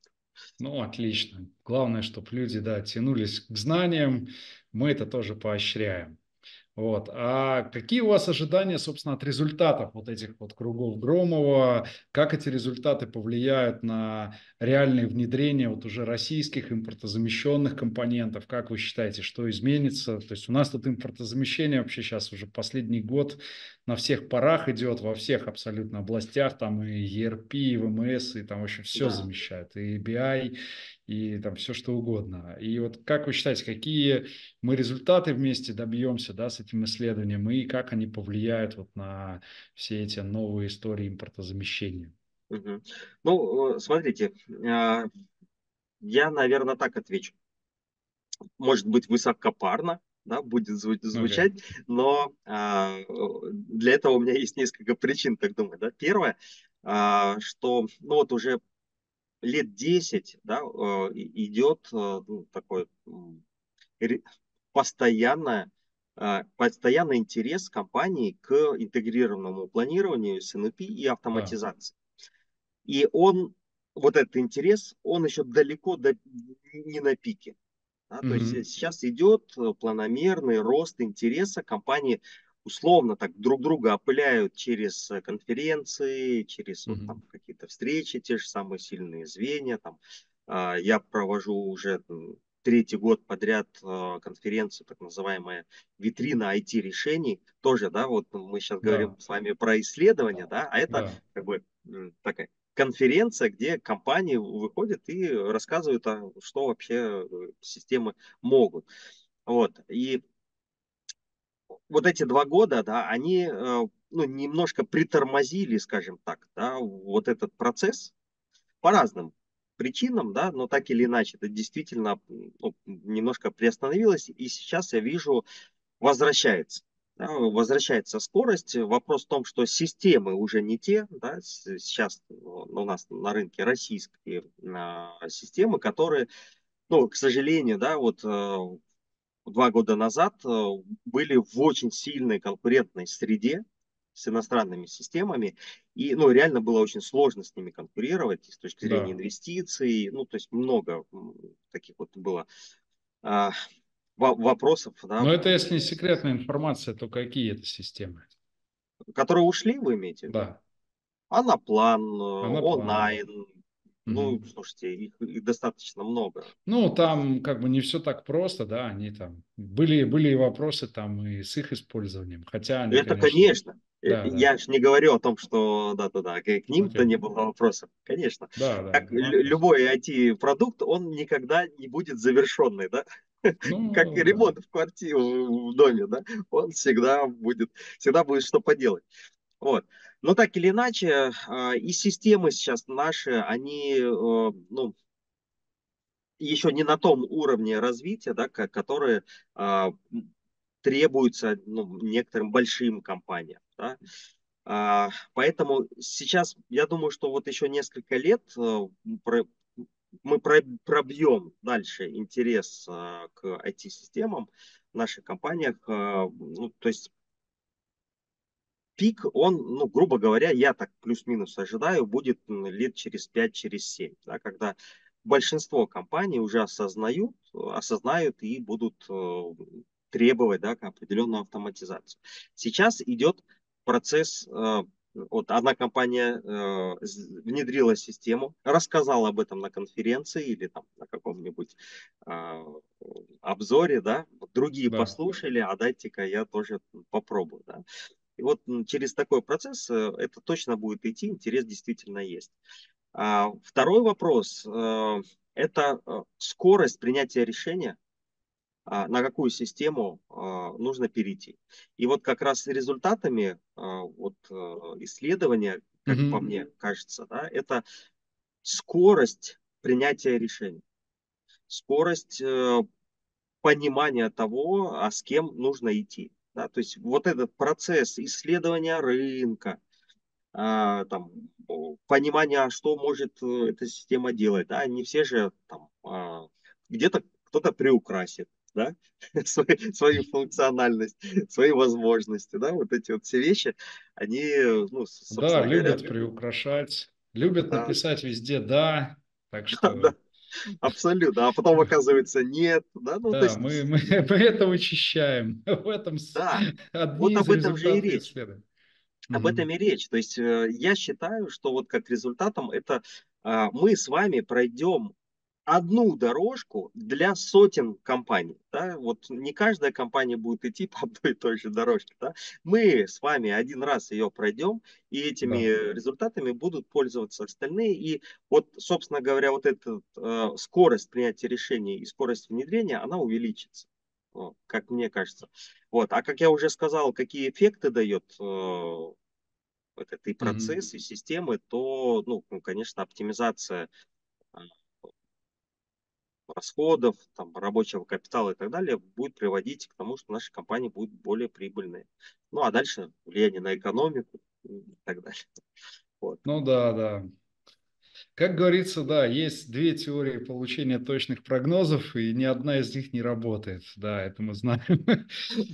Ну, отлично. Главное, чтобы люди, да, тянулись к знаниям. Мы это тоже поощряем. Вот. А какие у вас ожидания, собственно, от результатов вот этих вот кругов Громова? Как эти результаты повлияют на реальное внедрение вот уже российских импортозамещенных компонентов? Как вы считаете, что изменится? То есть у нас тут импортозамещение вообще сейчас уже последний год на всех парах идет, во всех абсолютно областях, там и ERP, и ВМС, и там вообще все да. замещают, и BI, и там все что угодно. И вот как вы считаете, какие мы результаты вместе добьемся да, с этим исследованием и как они повлияют вот на все эти новые истории импортозамещения? Угу. Ну, смотрите, а, я, наверное, так отвечу. Может быть, высокопарно, да, будет звучать, okay. но а, для этого у меня есть несколько причин так думать. Да. Первое, а, что ну вот уже лет 10 да, э, идет э, ну, такой постоянное, э, постоянный интерес компании к интегрированному планированию, СНП и автоматизации. Да. И он, вот этот интерес, он еще далеко до, не на пике. Да? Mm-hmm. То есть сейчас идет планомерный рост интереса компании условно так друг друга опыляют через э, конференции, через mm-hmm. вот, там, какие-то встречи, те же самые сильные звенья. Там, э, я провожу уже третий год подряд э, конференцию, так называемая витрина IT-решений. Тоже, да, вот мы сейчас да. говорим с вами про исследования, да, а это да. как бы такая конференция, где компании выходят и рассказывают, а, что вообще э, системы могут. Вот. И вот эти два года, да, они э, ну, немножко притормозили, скажем так, да, вот этот процесс по разным причинам, да, но так или иначе это действительно ну, немножко приостановилось, и сейчас я вижу возвращается. Да, возвращается скорость. Вопрос в том, что системы уже не те. Да, сейчас у нас на рынке российские а, системы, которые, ну, к сожалению, да, вот э, два года назад э, были в очень сильной конкурентной среде с иностранными системами, и ну, реально было очень сложно с ними конкурировать с точки зрения да. инвестиций, ну, то есть много таких вот было а, вопросов. Да, Но это если не секретная информация, то какие это системы? Которые ушли, вы имеете? Да. Анаплан, онлайн, ну, слушайте, их, их достаточно много. Ну, там как бы не все так просто, да, они там были, были вопросы там и с их использованием, хотя они, Это, конечно. Э, да, я да. же не говорю о том, что да-да-да, к ним-то не было вопросов, конечно. Да, да, как да, любой IT-продукт, он никогда не будет завершенный, да? Ну, как и ремонт в квартире, в доме, да? Он всегда будет, всегда будет что поделать. Вот. Но так или иначе, а, и системы сейчас наши, они э, ну, еще не на том уровне развития, да, которые а, требуются ну, некоторым большим компаниям. Да. А, поэтому сейчас, я думаю, что вот еще несколько лет э, мы пробьем дальше интерес к IT-системам в наших компаниях. Ну, то есть пик, он, ну, грубо говоря, я так плюс-минус ожидаю, будет лет через 5, через 7, да, когда большинство компаний уже осознают, осознают и будут э, требовать да, определенную автоматизацию. Сейчас идет процесс, э, вот одна компания э, внедрила систему, рассказала об этом на конференции или там на каком-нибудь обзоре, да, другие да. послушали, а дайте-ка я тоже попробую, да. И вот через такой процесс э, это точно будет идти, интерес действительно есть. А, второй вопрос э, – это э, скорость принятия решения, а, на какую систему а, нужно перейти. И вот как раз результатами вот, исследования, как mm-hmm. по мне кажется, да, это скорость принятия решений, скорость понимания того, а с кем нужно идти. Да, то есть вот этот процесс исследования рынка, а, там, понимания, что может э, эта система делать, да, не все же там а, где-то кто-то приукрасит, да, свою, свою функциональность, свои возможности, да, вот эти вот все вещи, они, ну, Да, любят говоря, приукрашать, любят да. написать везде «да», так что... Да, да. Абсолютно. А потом оказывается нет. Да, ну, да есть... мы, мы, это вычищаем. В этом да. вот об этом же и речь. Об угу. этом и речь. То есть э, я считаю, что вот как результатом это а, мы с вами пройдем одну дорожку для сотен компаний. Да? Вот не каждая компания будет идти по одной и той же дорожке. Да? Мы с вами один раз ее пройдем, и этими да. результатами будут пользоваться остальные. И вот, собственно говоря, вот эта э, скорость принятия решений и скорость внедрения, она увеличится. Как мне кажется. Вот. А как я уже сказал, какие эффекты дает э, вот этот и процесс, mm-hmm. и системы, то, ну, конечно, оптимизация расходов, там, рабочего капитала и так далее будет приводить к тому, что наши компании будут более прибыльные. Ну а дальше влияние на экономику и так далее. Вот. Ну да, да. Как говорится, да, есть две теории получения точных прогнозов, и ни одна из них не работает. Да, это мы знаем.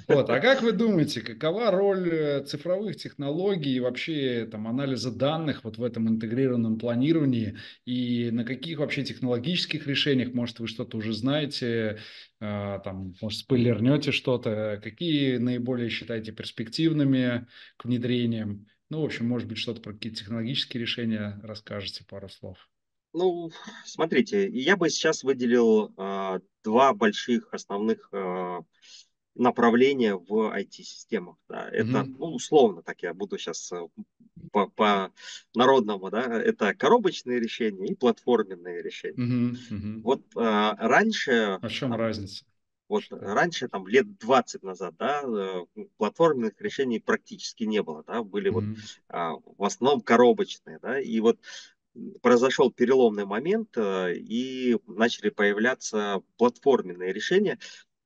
Вот. А как вы думаете, какова роль э, цифровых технологий и вообще там, анализа данных вот в этом интегрированном планировании? И на каких вообще технологических решениях, может, вы что-то уже знаете, э, там, может, спойлернете что-то? Какие наиболее считаете перспективными к внедрениям? Ну, в общем, может быть, что-то про какие-то технологические решения расскажете, пару слов. Ну, смотрите, я бы сейчас выделил э, два больших основных э, направления в IT-системах. Да. Это, mm-hmm. ну, условно, так я буду сейчас э, по, по народному, да, это коробочные решения и платформенные решения. Mm-hmm. Mm-hmm. Вот э, раньше... А в чем там, разница? Вот раньше, там, лет 20 назад, да, э, платформенных решений практически не было, да, были mm-hmm. вот а, в основном коробочные, да, и вот произошел переломный момент, э, и начали появляться платформенные решения,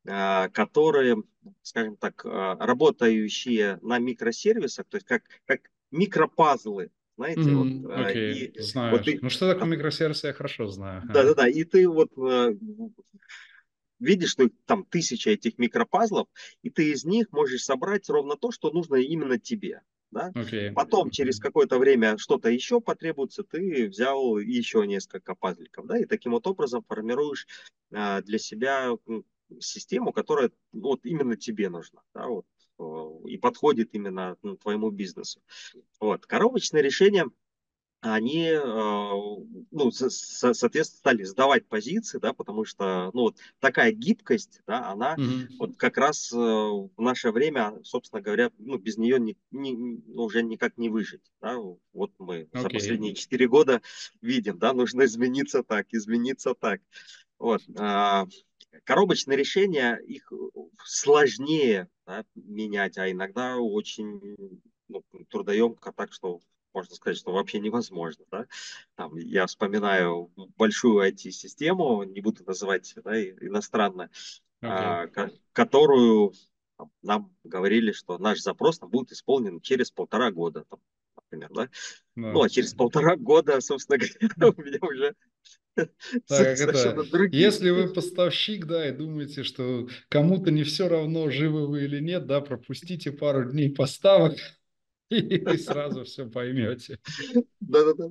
а, которые, скажем так, а, работающие на микросервисах, то есть как, как микропазлы, знаете, mm, вот, okay, и знаю. Вот ну что такое микросервисы, я хорошо знаю. Да, да, да. И ты вот видишь, что там тысяча этих микропазлов, и ты из них можешь собрать ровно то, что нужно именно тебе. Да? Okay. Потом через какое-то время что-то еще потребуется, ты взял еще несколько пазликов, да, и таким вот образом формируешь а, для себя систему, которая вот именно тебе нужна, да, вот, э, и подходит именно ну, твоему бизнесу. Вот. Коробочные решения – они, а, ну, соответственно, стали сдавать позиции, да, потому что, ну, вот такая гибкость, да, она mm-hmm. вот как раз э, в наше время, собственно говоря, ну, без нее не, не, ну, уже никак не выжить, да, вот мы okay. за последние четыре года видим, да, нужно измениться так, измениться так, вот, а, коробочные решения, их сложнее да, менять, а иногда очень ну, трудоемко так, что можно сказать, что вообще невозможно. Да? Там, я вспоминаю большую IT-систему, не буду называть да, иностранно, okay. а, которую там, нам говорили, что наш запрос там, будет исполнен через полтора года, там, например. Да? Да. Ну, а через полтора года, собственно говоря, у меня уже так, это, если вы поставщик, да, и думаете, что кому-то не все равно, живы вы или нет, да, пропустите пару дней поставок, и сразу все поймете. Да-да-да.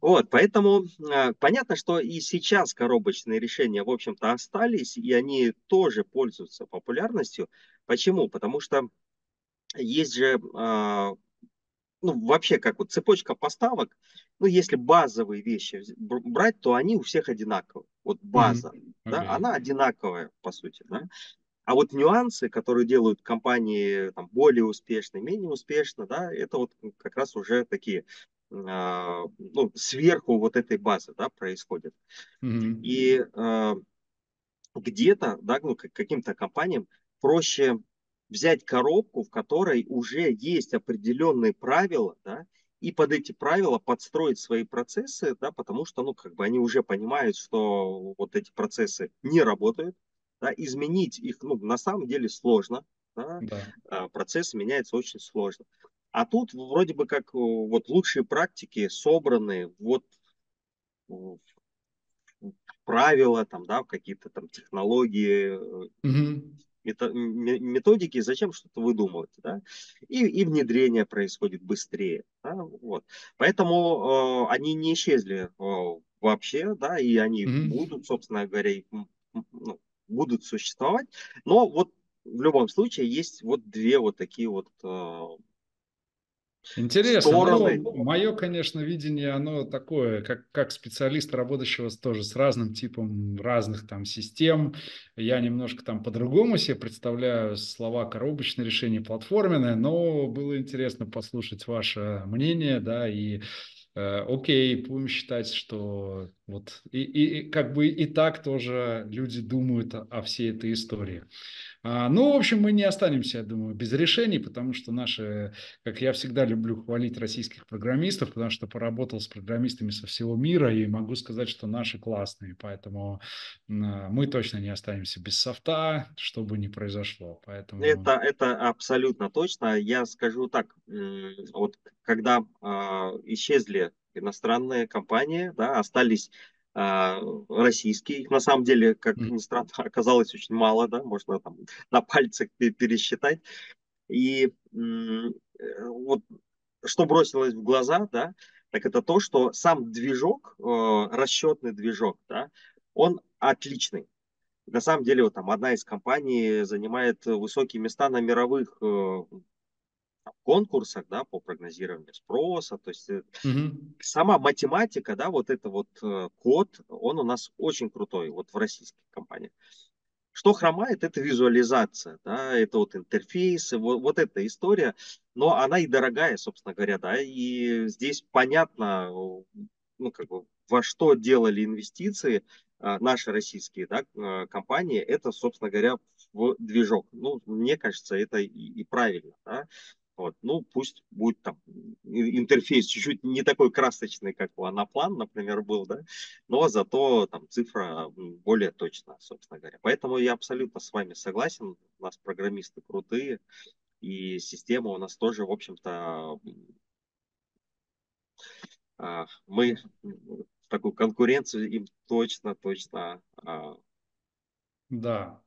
Вот, поэтому а, понятно, что и сейчас коробочные решения, в общем-то, остались, и они тоже пользуются популярностью. Почему? Потому что есть же, а, ну, вообще, как вот цепочка поставок, ну, если базовые вещи брать, то они у всех одинаковые. Вот база, mm-hmm. okay. да, она одинаковая, по сути, да. А вот нюансы, которые делают компании там, более успешные, менее успешно, да, это вот как раз уже такие а, ну, сверху вот этой базы да, происходит. Mm-hmm. И а, где-то да, ну, каким-то компаниям проще взять коробку, в которой уже есть определенные правила, да, и под эти правила подстроить свои процессы, да, потому что, ну, как бы они уже понимают, что вот эти процессы не работают, да, изменить их ну, на самом деле сложно. Да? Да. А, процесс меняется очень сложно. А тут вроде бы как вот лучшие практики собраны вот правила, там, да, какие-то там технологии, угу. методики, зачем что-то выдумывать, да, и, и внедрение происходит быстрее, да, вот. Поэтому э, они не исчезли э, вообще, да, и они угу. будут, собственно говоря, ну, будут существовать. Но вот в любом случае есть вот две вот такие вот э, Интересно. Ну, мое, конечно, видение, оно такое, как, как специалиста, работающего тоже с разным типом разных там систем. Я немножко там по-другому себе представляю слова коробочное решение, платформенное, но было интересно послушать ваше мнение, да, и Э, окей, будем считать, что вот и, и, как бы и так тоже люди думают о всей этой истории. А, ну, в общем, мы не останемся, я думаю, без решений, потому что наши, как я всегда люблю хвалить российских программистов, потому что поработал с программистами со всего мира и могу сказать, что наши классные, поэтому мы точно не останемся без софта, что бы ни произошло. Поэтому... Это, это абсолютно точно. Я скажу так, вот когда э, исчезли иностранные компании, да, остались э, российские, их на самом деле, как ни странно, оказалось очень мало, да, можно там на пальцах пересчитать. И э, вот что бросилось в глаза, да, так это то, что сам движок, э, расчетный движок, да, он отличный. На самом деле, вот там одна из компаний занимает высокие места на мировых э, конкурсах, да, по прогнозированию спроса, то есть угу. сама математика, да, вот это вот э, код, он у нас очень крутой, вот в российских компаниях. Что хромает, это визуализация, да, это вот интерфейсы, вот, вот эта история, но она и дорогая, собственно говоря, да, и здесь понятно, ну, как бы, во что делали инвестиции наши российские да, компании, это, собственно говоря, в движок. Ну, мне кажется, это и, и правильно, да, вот. Ну, пусть будет там интерфейс чуть-чуть не такой красочный, как у Анаплан, например, был, да, но зато там цифра более точная, собственно говоря. Поэтому я абсолютно с вами согласен, у нас программисты крутые, и система у нас тоже, в общем-то, а, мы такую конкуренцию им точно-точно а, да,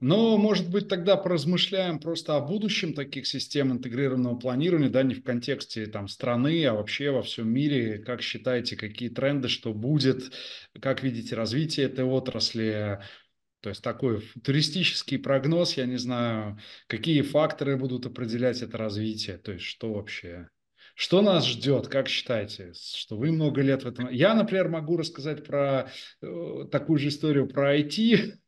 но, может быть, тогда поразмышляем просто о будущем таких систем интегрированного планирования, да, не в контексте там страны, а вообще во всем мире. Как считаете, какие тренды, что будет, как видите развитие этой отрасли? То есть такой туристический прогноз, я не знаю, какие факторы будут определять это развитие, то есть что вообще, что нас ждет, как считаете, что вы много лет в этом... Я, например, могу рассказать про э, такую же историю про IT,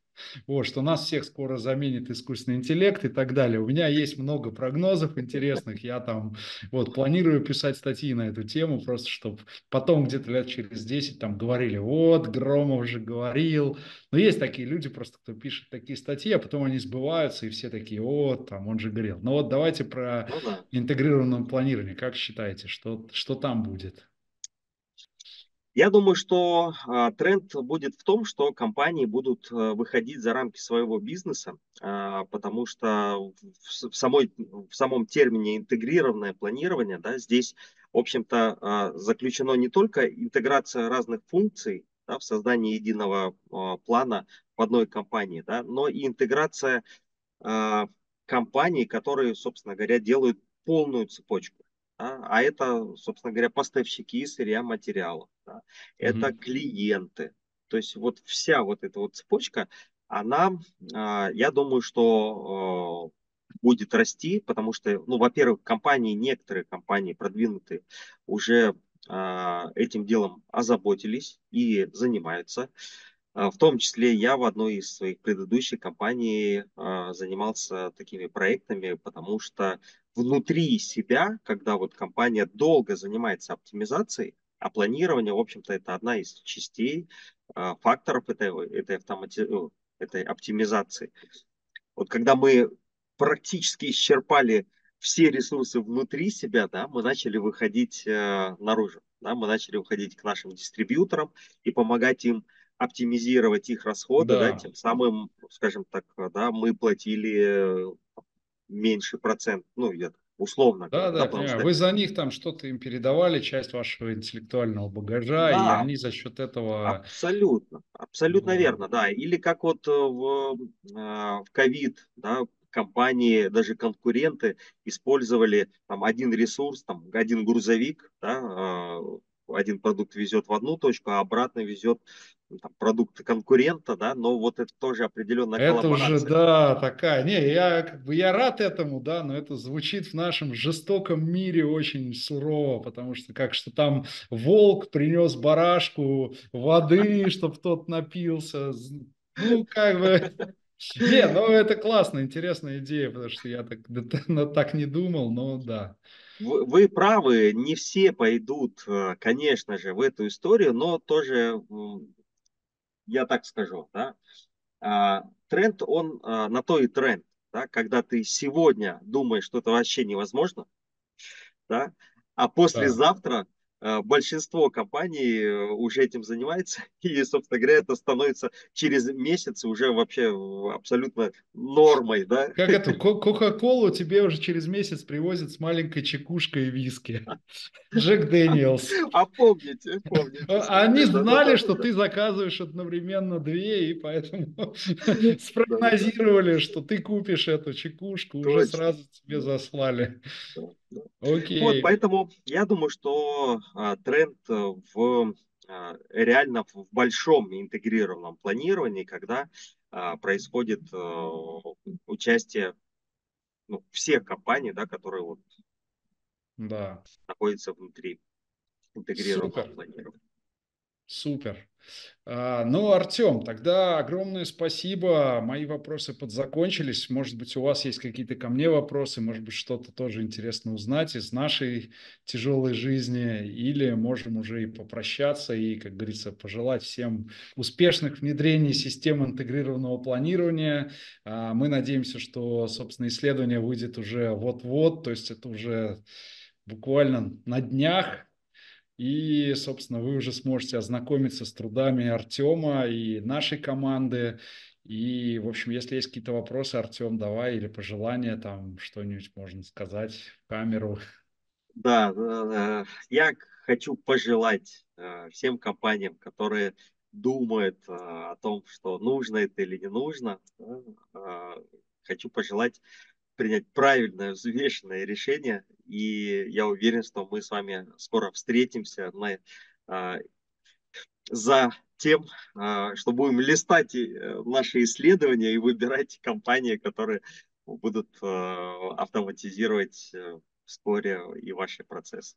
вот, что нас всех скоро заменит искусственный интеллект и так далее. У меня есть много прогнозов интересных, я там вот планирую писать статьи на эту тему, просто чтобы потом где-то лет через 10 там говорили, вот, Громов же говорил. Но есть такие люди просто, кто пишет такие статьи, а потом они сбываются, и все такие, вот, там, он же говорил. Но вот давайте про ну, интегрированное планирование. Как считаете, что, что там будет? Я думаю, что а, тренд будет в том, что компании будут а, выходить за рамки своего бизнеса, а, потому что в, самой, в самом термине интегрированное планирование, да, здесь, в общем-то, а, заключено не только интеграция разных функций да, в создании единого плана в одной компании, да, но и интеграция компаний, которые, собственно говоря, делают полную цепочку да, а это, собственно говоря, поставщики сырья материалов, да, это mm-hmm. клиенты. То есть вот вся вот эта вот цепочка, она, а, я думаю, что а, будет расти, потому что, ну, во-первых, компании, некоторые компании продвинутые уже а, этим делом озаботились и занимаются. В том числе я в одной из своих предыдущих компаний занимался такими проектами, потому что внутри себя, когда вот компания долго занимается оптимизацией, а планирование, в общем-то, это одна из частей, э, факторов этой, этой, автомати... Этой оптимизации. Вот когда мы практически исчерпали все ресурсы внутри себя, да, мы начали выходить э, наружу, да, мы начали выходить к нашим дистрибьюторам и помогать им оптимизировать их расходы, да. Да, тем самым, скажем так, да, мы платили меньше процент, ну, я условно. Да, да, да Что... Вы за них там что-то им перевали, часть вашего интеллектуального багажа, да. и они за счет этого... Абсолютно, абсолютно да. верно, да. Или как вот э, в э, ковид, да, компании, даже конкуренты использовали там один ресурс, там один грузовик, да, э, один продукт везет в одну точку, а обратно везет там, продукты конкурента, да, но вот это тоже определенная это коллаборация. уже, да, такая, не, я как бы, я рад этому, да, но это звучит в нашем жестоком мире очень сурово, потому что как что там волк принес барашку воды, чтобы тот напился, ну, как бы, не, ну это классно, интересная идея, потому что я так, так не думал, но да. Вы, вы правы, не все пойдут, э, конечно же, в эту историю, но тоже я так скажу, да, а, тренд, он а, на то и тренд, да, когда ты сегодня думаешь, что это вообще невозможно, да, а послезавтра да. Большинство компаний э, уже этим занимается, и, собственно говоря, это становится через месяц уже вообще абсолютно нормой, да. Как это, Кока-Колу тебе уже через месяц привозят с маленькой чекушкой виски. Джек Дэниелс. А помните, помните. А они знали, что ты заказываешь одновременно две, и поэтому спрогнозировали, что ты купишь эту чекушку, уже сразу тебе заслали. Окей. Вот, поэтому я думаю, что а, тренд в а, реально в большом интегрированном планировании, когда а, происходит а, участие ну, всех компаний, да, которые вот да. находится внутри интегрированного Супер. планирования. Супер. А, ну, Артем, тогда огромное спасибо. Мои вопросы подзакончились. Может быть, у вас есть какие-то ко мне вопросы, может быть, что-то тоже интересно узнать из нашей тяжелой жизни, или можем уже и попрощаться и, как говорится, пожелать всем успешных внедрений систем интегрированного планирования. А, мы надеемся, что, собственно, исследование выйдет уже вот-вот, то есть это уже буквально на днях, и, собственно, вы уже сможете ознакомиться с трудами Артема и нашей команды. И, в общем, если есть какие-то вопросы, Артем, давай, или пожелания, там что-нибудь можно сказать в камеру. Да, я хочу пожелать э, всем компаниям, которые думают э, о том, что нужно это или не нужно, э, хочу пожелать принять правильное, взвешенное решение. И я уверен, что мы с вами скоро встретимся на, а, за тем, а, что будем листать э, наши исследования и выбирать компании, которые будут автоматизировать вскоре и ваши процессы.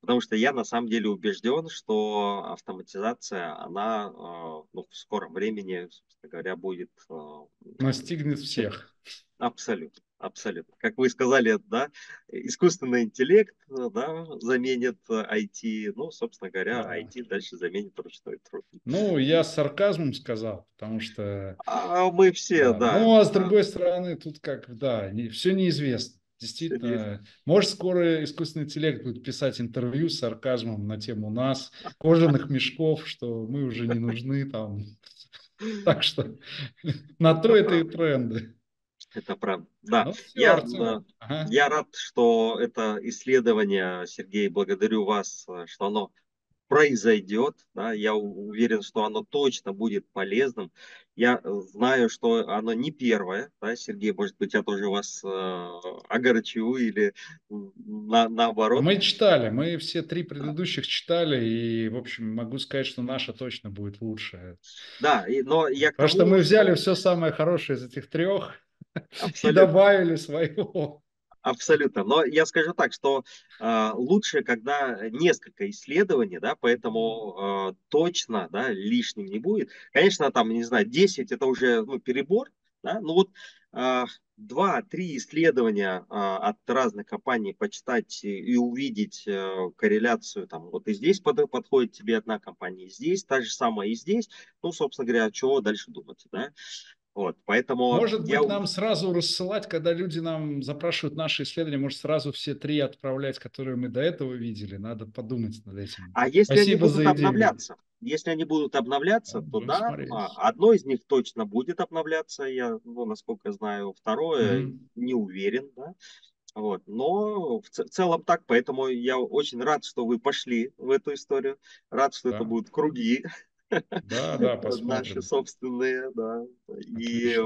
Потому что я на самом деле убежден, что автоматизация, она ну, в скором времени, собственно говоря, будет... Настигнет всех. Абсолютно. Абсолютно. Как вы сказали, да, искусственный интеллект да, заменит IT. Ну, собственно говоря, да. IT дальше заменит ручной труд. Ну, я с сарказмом сказал, потому что... А мы все, да. да. Ну, а с другой стороны, тут как, да, не, все неизвестно. Действительно, может, скоро искусственный интеллект будет писать интервью с сарказмом на тему нас, кожаных мешков, что мы уже не нужны там. Так что на то это и тренды. Это правда. Да, ну, я, ага. я рад, что это исследование, Сергей, благодарю вас, что оно произойдет. Да, я уверен, что оно точно будет полезным. Я знаю, что оно не первое. Да, Сергей, может быть, я тоже вас э, огорчу или на, наоборот. Мы читали, мы все три предыдущих читали, и, в общем, могу сказать, что наша точно будет лучше. Да, и, но я... Потому что мы взяли все самое хорошее из этих трех Абсолютно. и добавили своего. Абсолютно. Но я скажу так, что э, лучше, когда несколько исследований, да, поэтому э, точно, да, лишним не будет. Конечно, там, не знаю, 10 это уже ну, перебор, да, ну вот э, 2-3 исследования э, от разных компаний почитать и, и увидеть э, корреляцию, там, вот и здесь под, подходит тебе одна компания, и здесь та же самая, и здесь, ну, собственно говоря, чего дальше думать, да. Вот, поэтому может я... быть, нам сразу рассылать, когда люди нам запрашивают наши исследования, может сразу все три отправлять, которые мы до этого видели. Надо подумать над этим. А если Спасибо они будут обновляться? Если они будут обновляться, да, то да, смотреть. А, одно из них точно будет обновляться, я, ну, насколько знаю, второе mm-hmm. не уверен, да. Вот. Но в, в целом так, поэтому я очень рад, что вы пошли в эту историю, рад, что да. это будут круги, да, да, посмотрим. Наши собственные, да. И,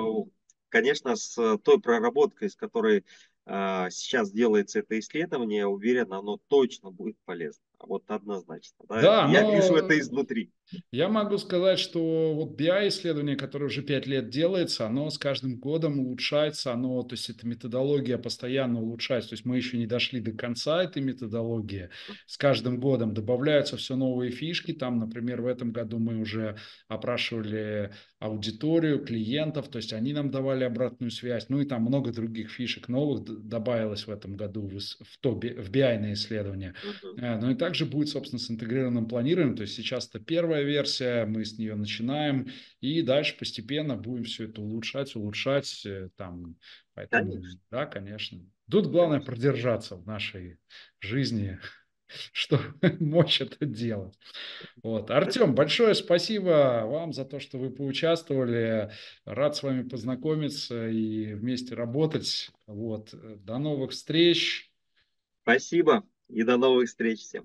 конечно, с той проработкой, с которой а, сейчас делается это исследование, я уверен, оно точно будет полезно. Вот однозначно. Да? Да, я вижу это изнутри. Я могу сказать, что вот BI-исследование, которое уже 5 лет делается, оно с каждым годом улучшается, оно, то есть эта методология постоянно улучшается, то есть мы еще не дошли до конца этой методологии. С каждым годом добавляются все новые фишки, там, например, в этом году мы уже опрашивали аудиторию, клиентов, то есть они нам давали обратную связь, ну и там много других фишек новых добавилось в этом году в, в, то, в BI исследование. Uh-huh. Ну и также будет, собственно, с интегрированным планированием. То есть сейчас это первая версия, мы с нее начинаем, и дальше постепенно будем все это улучшать, улучшать. Э, там, поэтому, конечно. да, конечно. Тут главное продержаться в нашей жизни, что мочь это делать. Вот. Артем, большое спасибо вам за то, что вы поучаствовали. Рад с вами познакомиться и вместе работать. Вот. До новых встреч. Спасибо и до новых встреч всем.